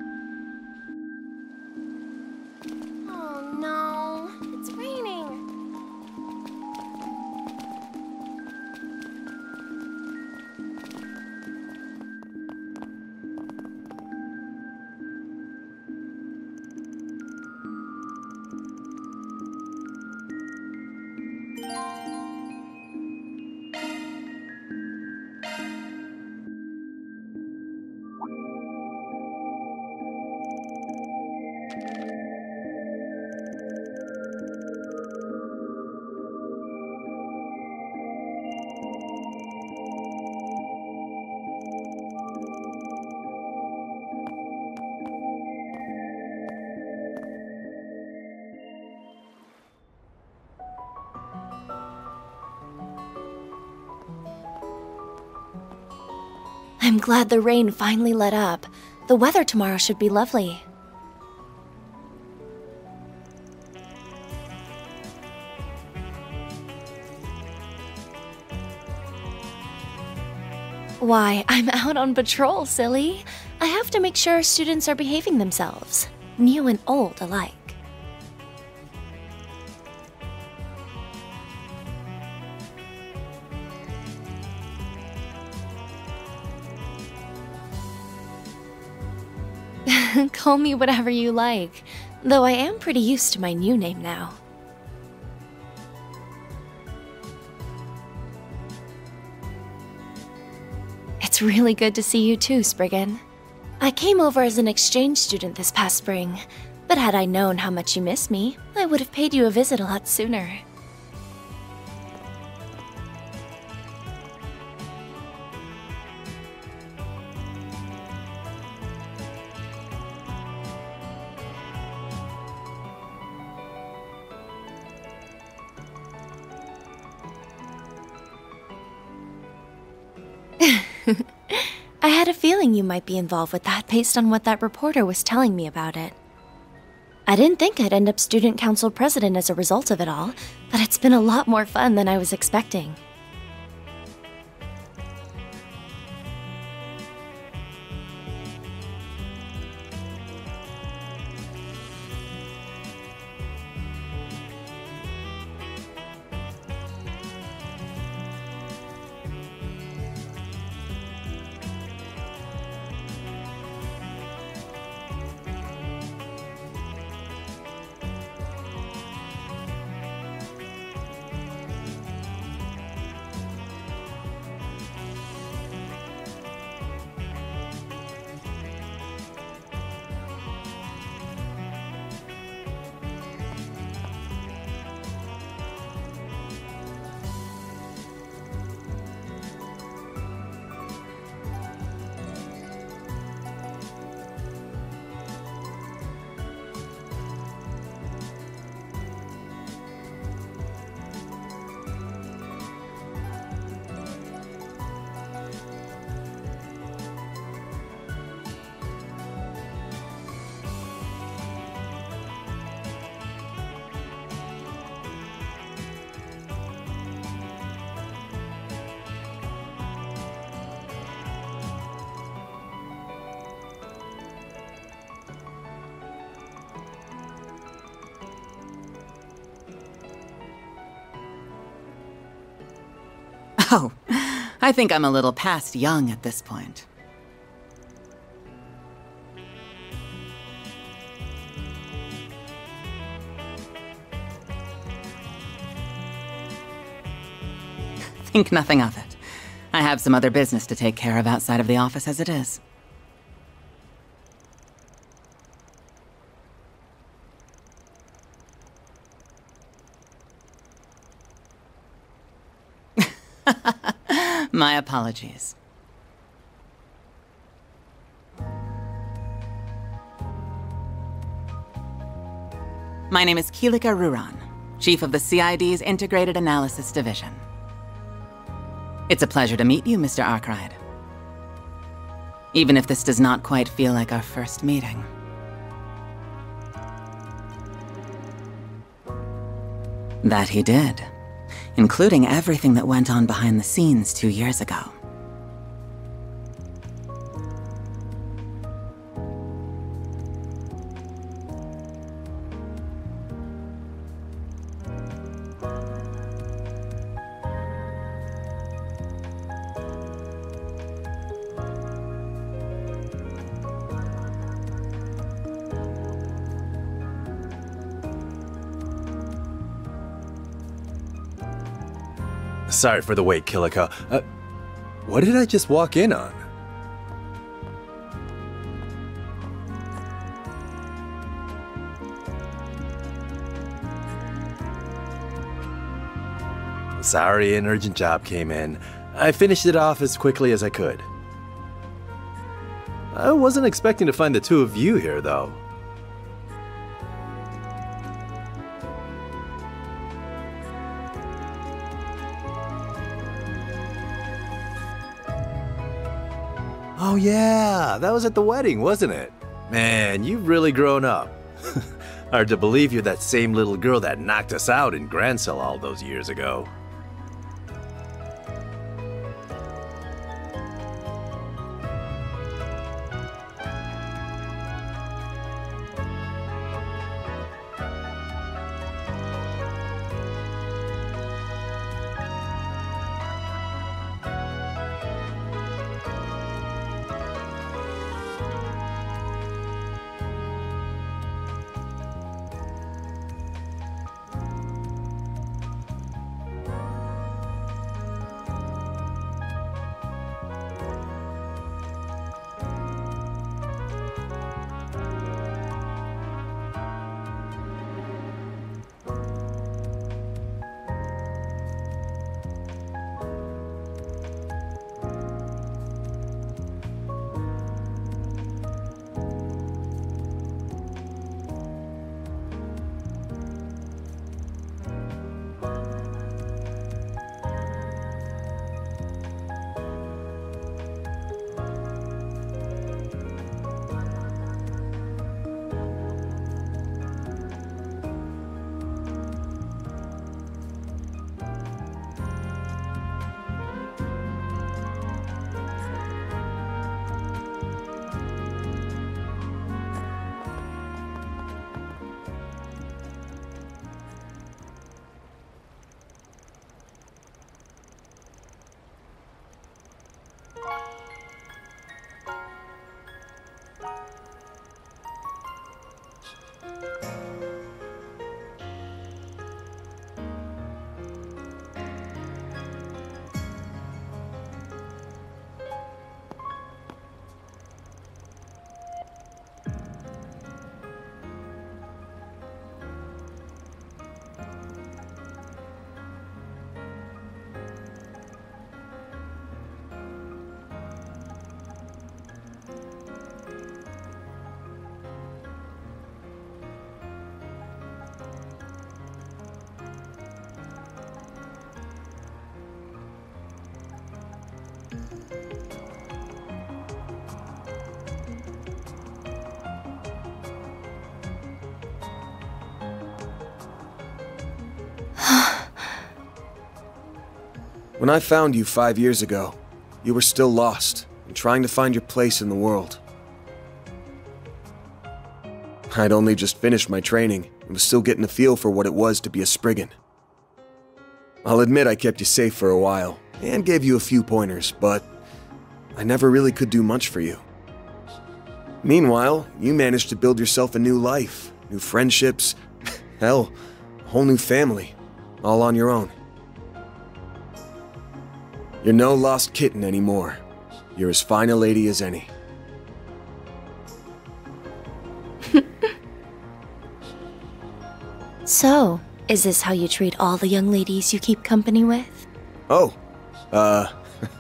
Glad the rain finally let up. The weather tomorrow should be lovely. Why, I'm out on patrol, silly. I have to make sure students are behaving themselves, new and old alike. Call me whatever you like, though I am pretty used to my new name now. It's really good to see you too, Spriggan. I came over as an exchange student this past spring, but had I known how much you miss me, I would have paid you a visit a lot sooner. Feeling you might be involved with that based on what that reporter was telling me about it. I didn't think I'd end up student council president as a result of it all, but it's been a lot more fun than I was expecting. I think I'm a little past young at this point. Think nothing of it. I have some other business to take care of outside of the office as it is. My apologies. My name is Kilika Rouran, Chief of the CID's Integrated Analysis Division. It's a pleasure to meet you, Mr. Arkride. Even if this does not quite feel like our first meeting. That he did including everything that went on behind the scenes two years ago. Sorry for the wait, Kilika. Uh, what did I just walk in on? Sorry, an urgent job came in. I finished it off as quickly as I could. I wasn't expecting to find the two of you here, though. Oh yeah, that was at the wedding, wasn't it? Man, you've really grown up. Hard to believe you're that same little girl that knocked us out in Grancel all those years ago. I found you five years ago, you were still lost and trying to find your place in the world. I'd only just finished my training and was still getting a feel for what it was to be a Spriggan. I'll admit I kept you safe for a while and gave you a few pointers, but I never really could do much for you. Meanwhile, you managed to build yourself a new life, new friendships, hell, a whole new family, all on your own. You're no lost kitten anymore. You're as fine a lady as any. So, is this how you treat all the young ladies you keep company with? Oh, uh,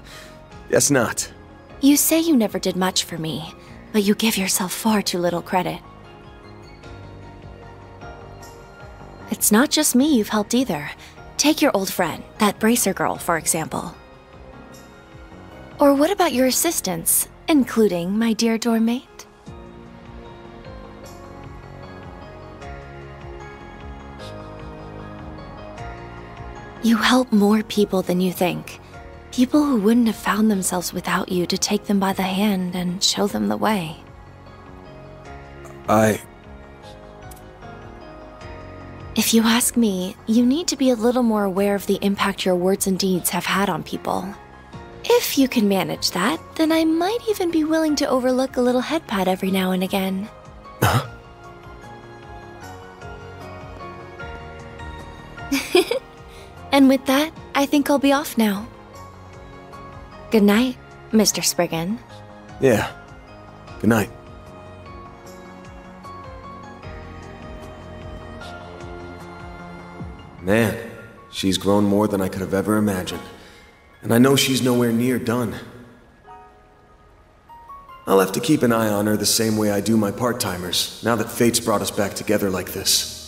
guess not. You say you never did much for me, but you give yourself far too little credit. It's not just me you've helped either. Take your old friend, that bracer girl, for example. Or what about your assistants, including my dear dormmate? You help more people than you think. People who wouldn't have found themselves without you to take them by the hand and show them the way. I. If you ask me, you need to be a little more aware of the impact your words and deeds have had on people. If you can manage that, then I might even be willing to overlook a little head pat every now and again. Huh? and with that, I think I'll be off now. Good night, Mr. Spriggan. Yeah. Good night. Man, she's grown more than I could have ever imagined. And I know she's nowhere near done. I'll have to keep an eye on her the same way I do my part-timers, now that fate's brought us back together like this.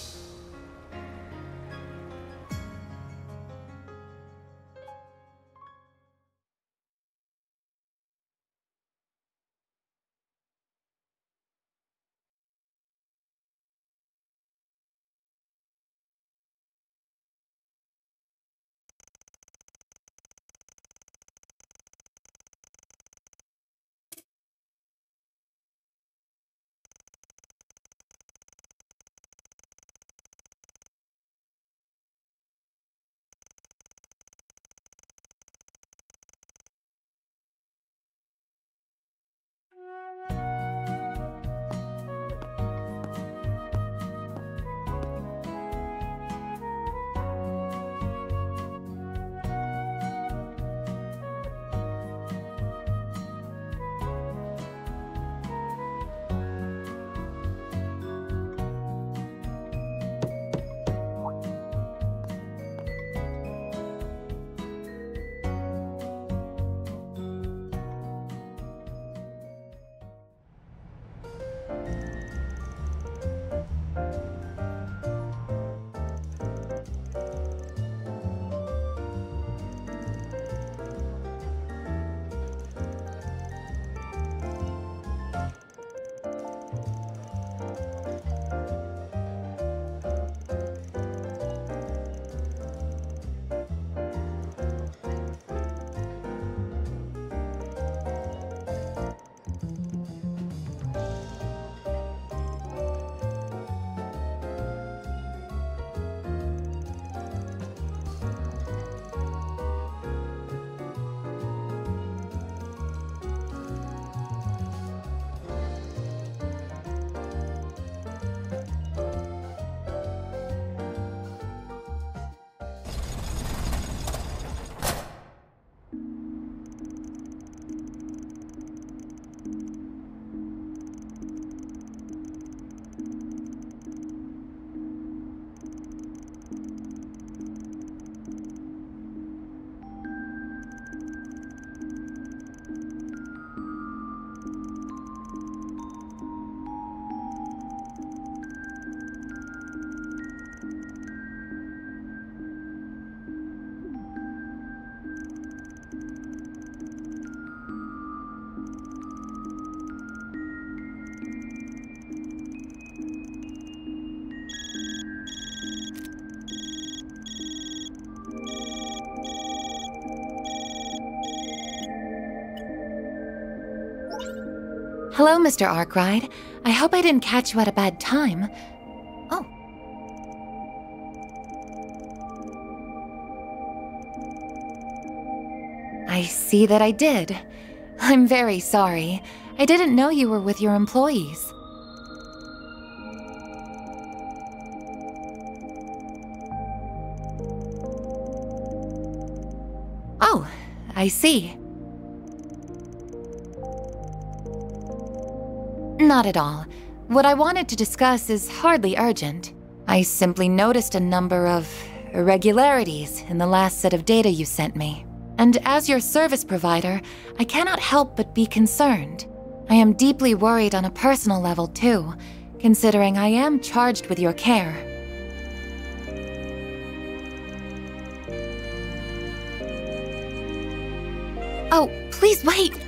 Hello, Mr. Arkride. I hope I didn't catch you at a bad time. Oh. I see that I did. I'm very sorry. I didn't know you were with your employees. Oh, I see. Not at all. What I wanted to discuss is hardly urgent. I simply noticed a number of irregularities in the last set of data you sent me. And as your service provider, I cannot help but be concerned. I am deeply worried on a personal level, too, considering I am charged with your care. Oh, please wait!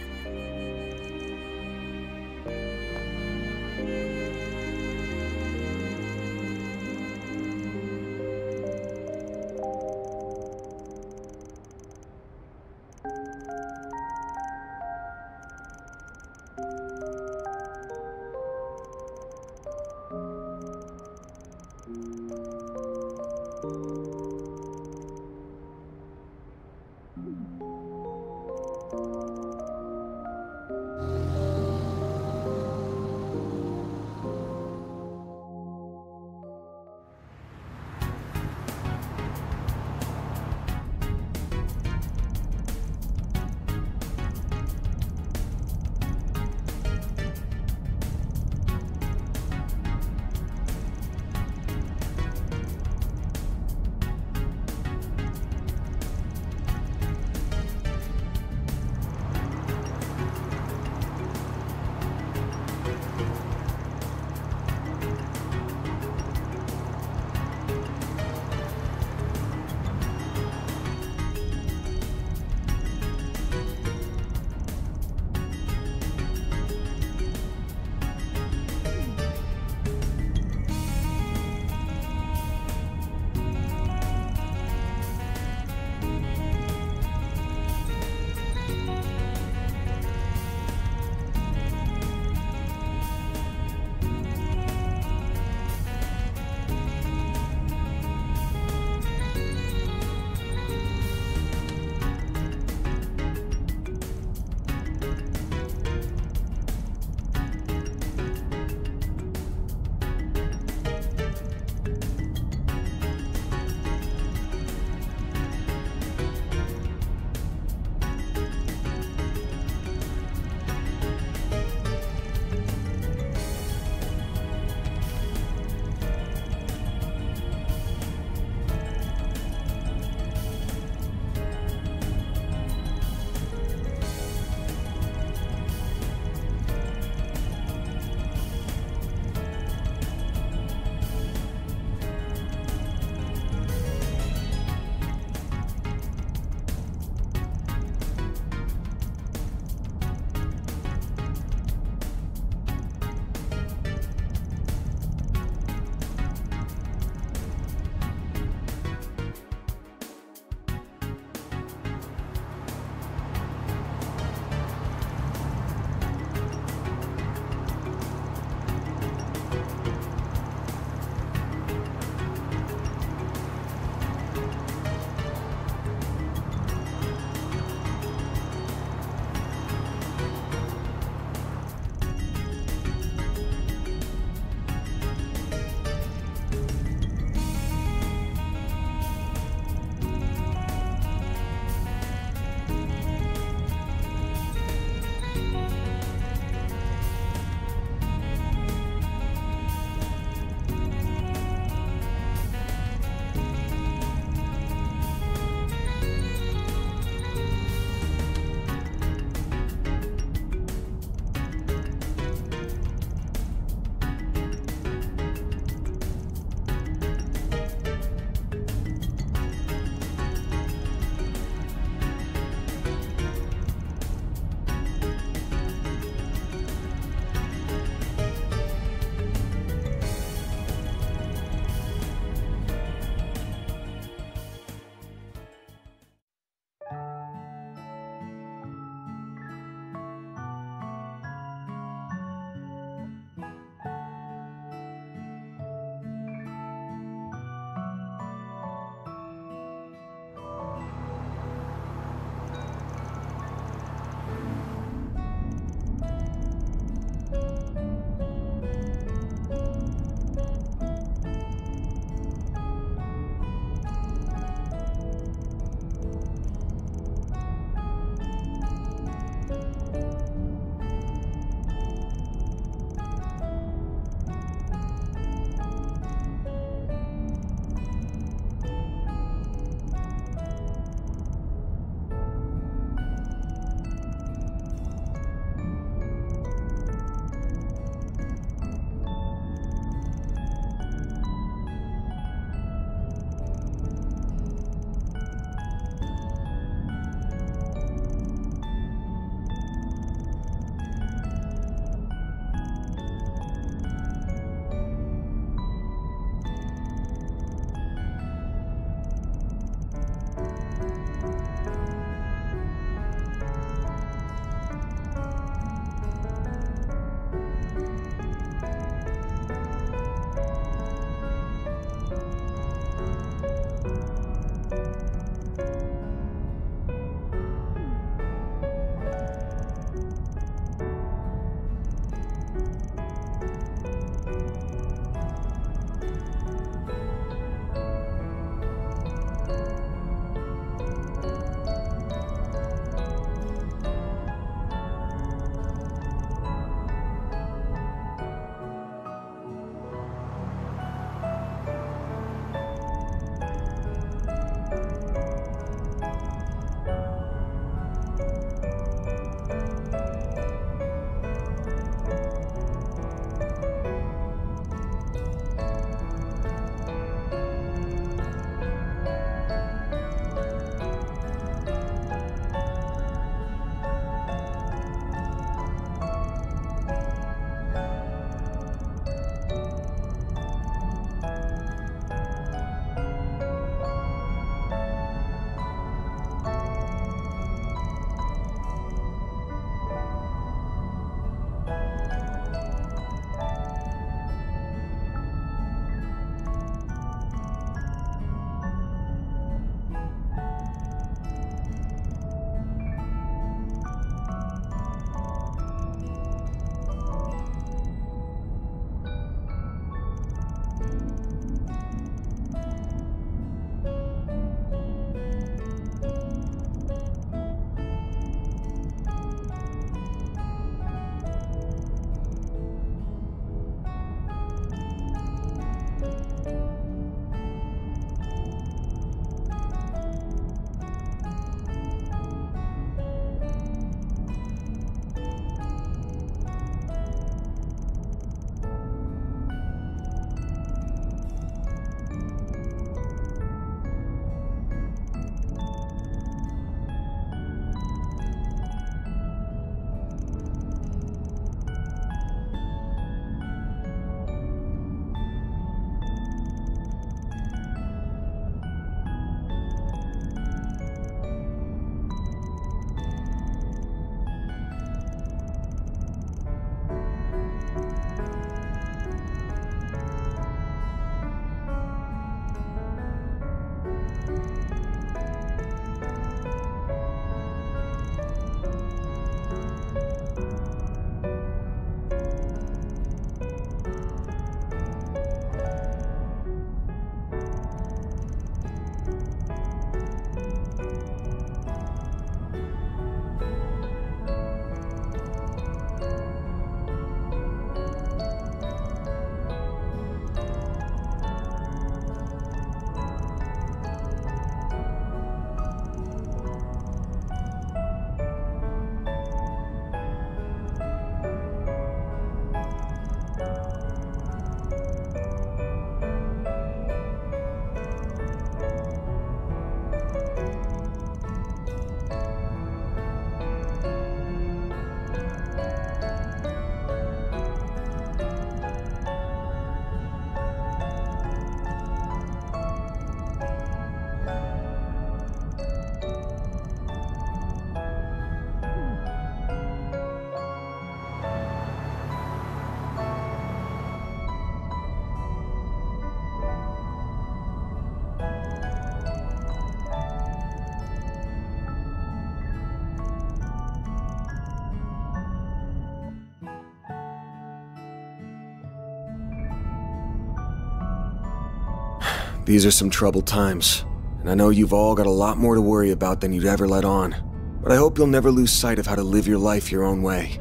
These are some troubled times, and I know you've all got a lot more to worry about than you'd ever let on. But I hope you'll never lose sight of how to live your life your own way.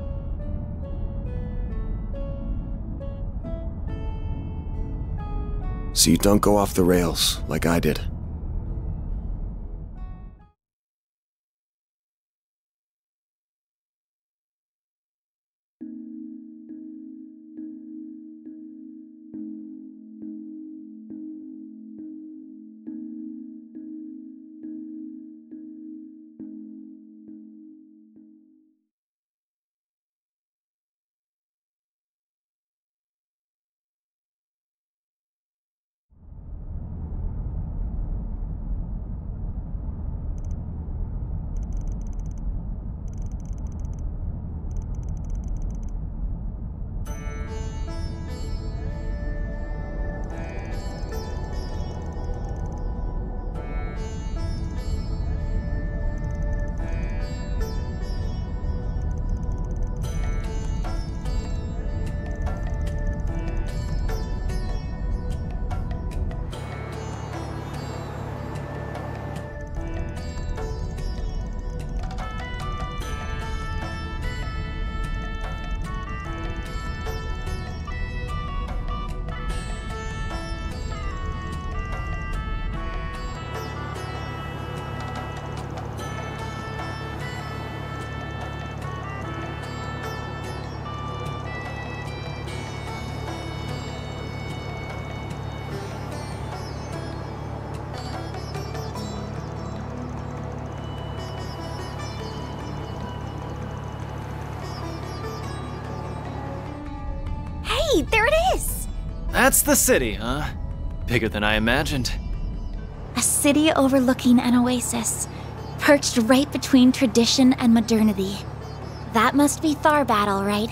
So you don't go off the rails like I did. That's the city, huh? Bigger than I imagined. A city overlooking an oasis, perched right between tradition and modernity. That must be Sharbatt, right?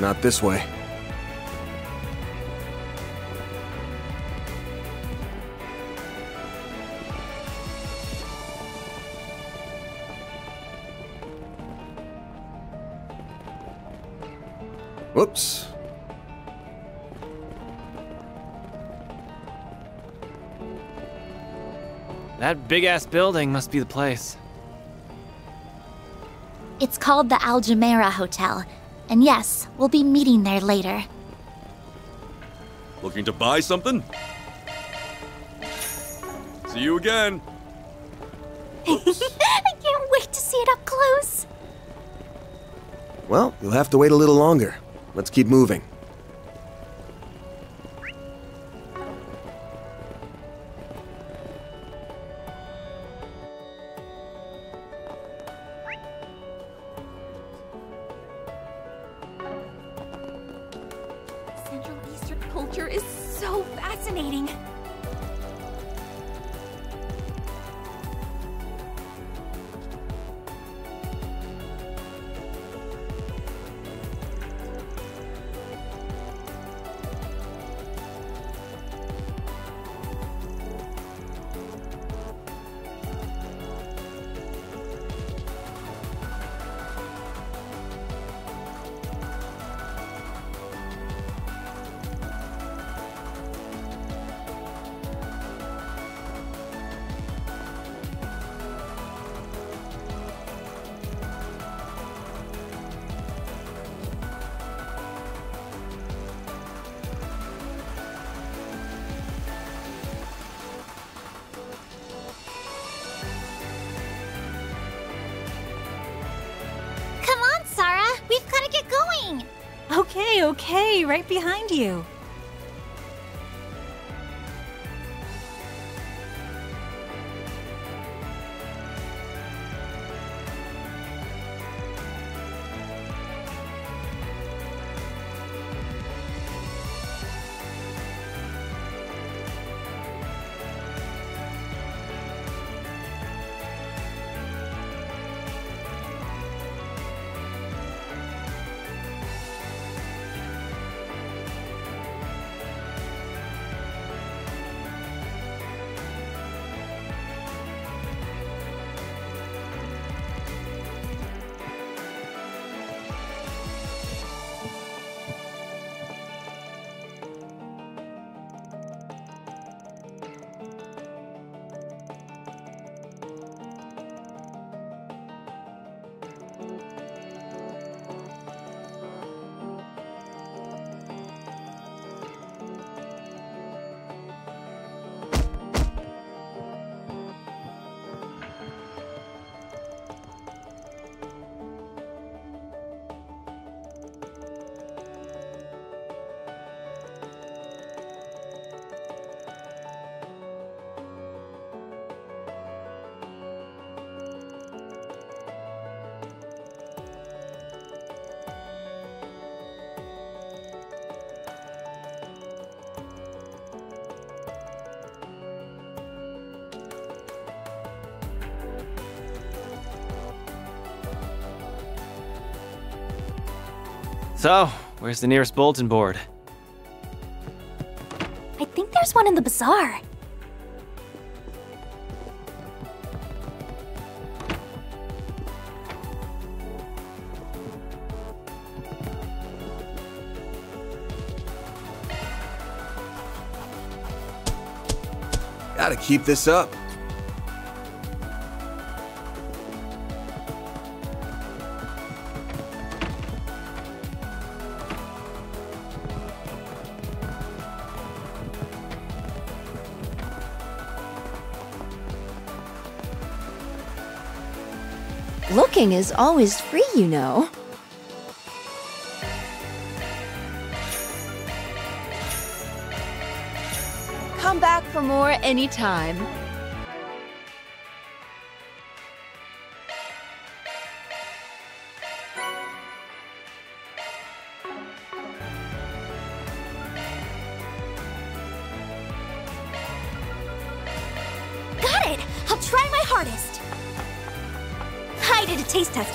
Not this way. Whoops. That big ass building must be the place. It's called the Al Hotel. And yes, we'll be meeting there later. Looking to buy something? See you again. I can't wait to see it up close. Well, you'll have to wait a little longer. Let's keep moving. Okay, okay, right behind you. So, where's the nearest bulletin board? I think there's one in the bazaar. Gotta keep this up. Looking is always free, you know. Come back for more anytime.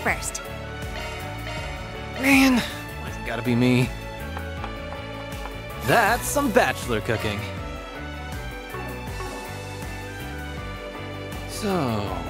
First. Man, why's it gotta be me? That's some bachelor cooking. So.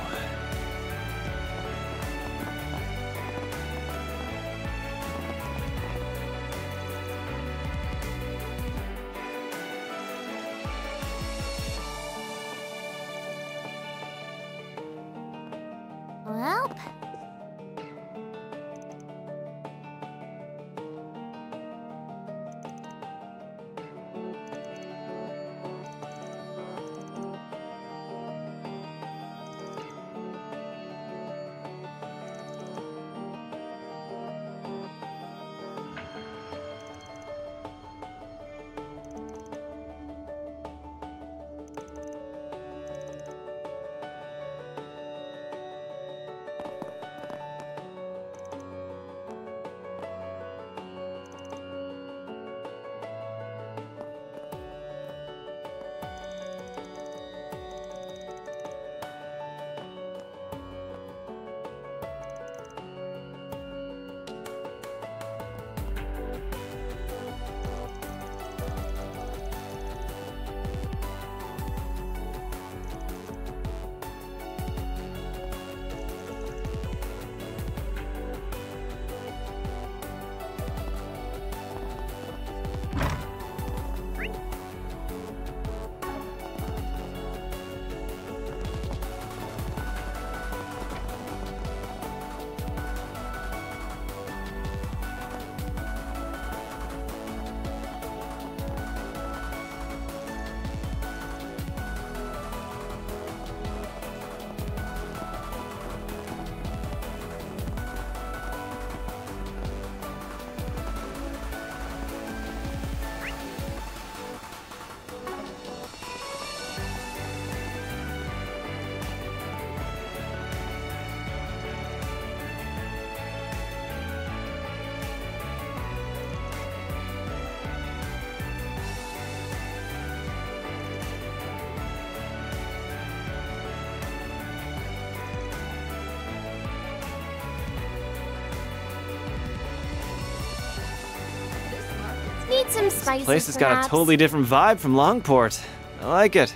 Some spices. Place has got a totally different vibe from Langport. I like it.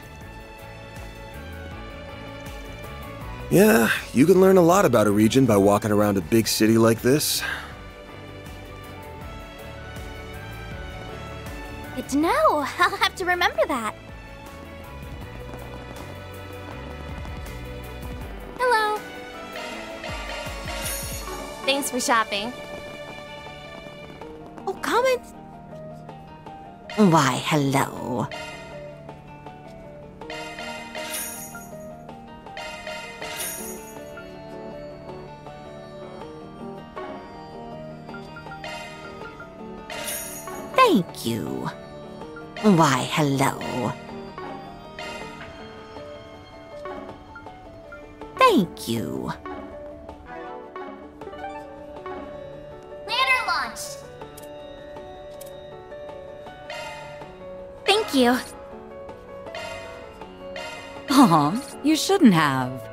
Yeah, you can learn a lot about a region by walking around a big city like this. Good to know. I'll have to remember that. Hello. Thanks for shopping. Why, hello. Thank you. Why, hello. Thank you. Shouldn't have.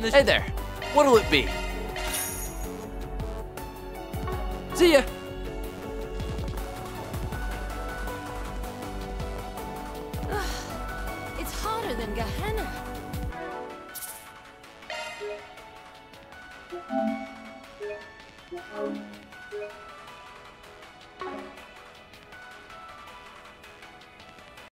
Hey there. What'll it be? See ya.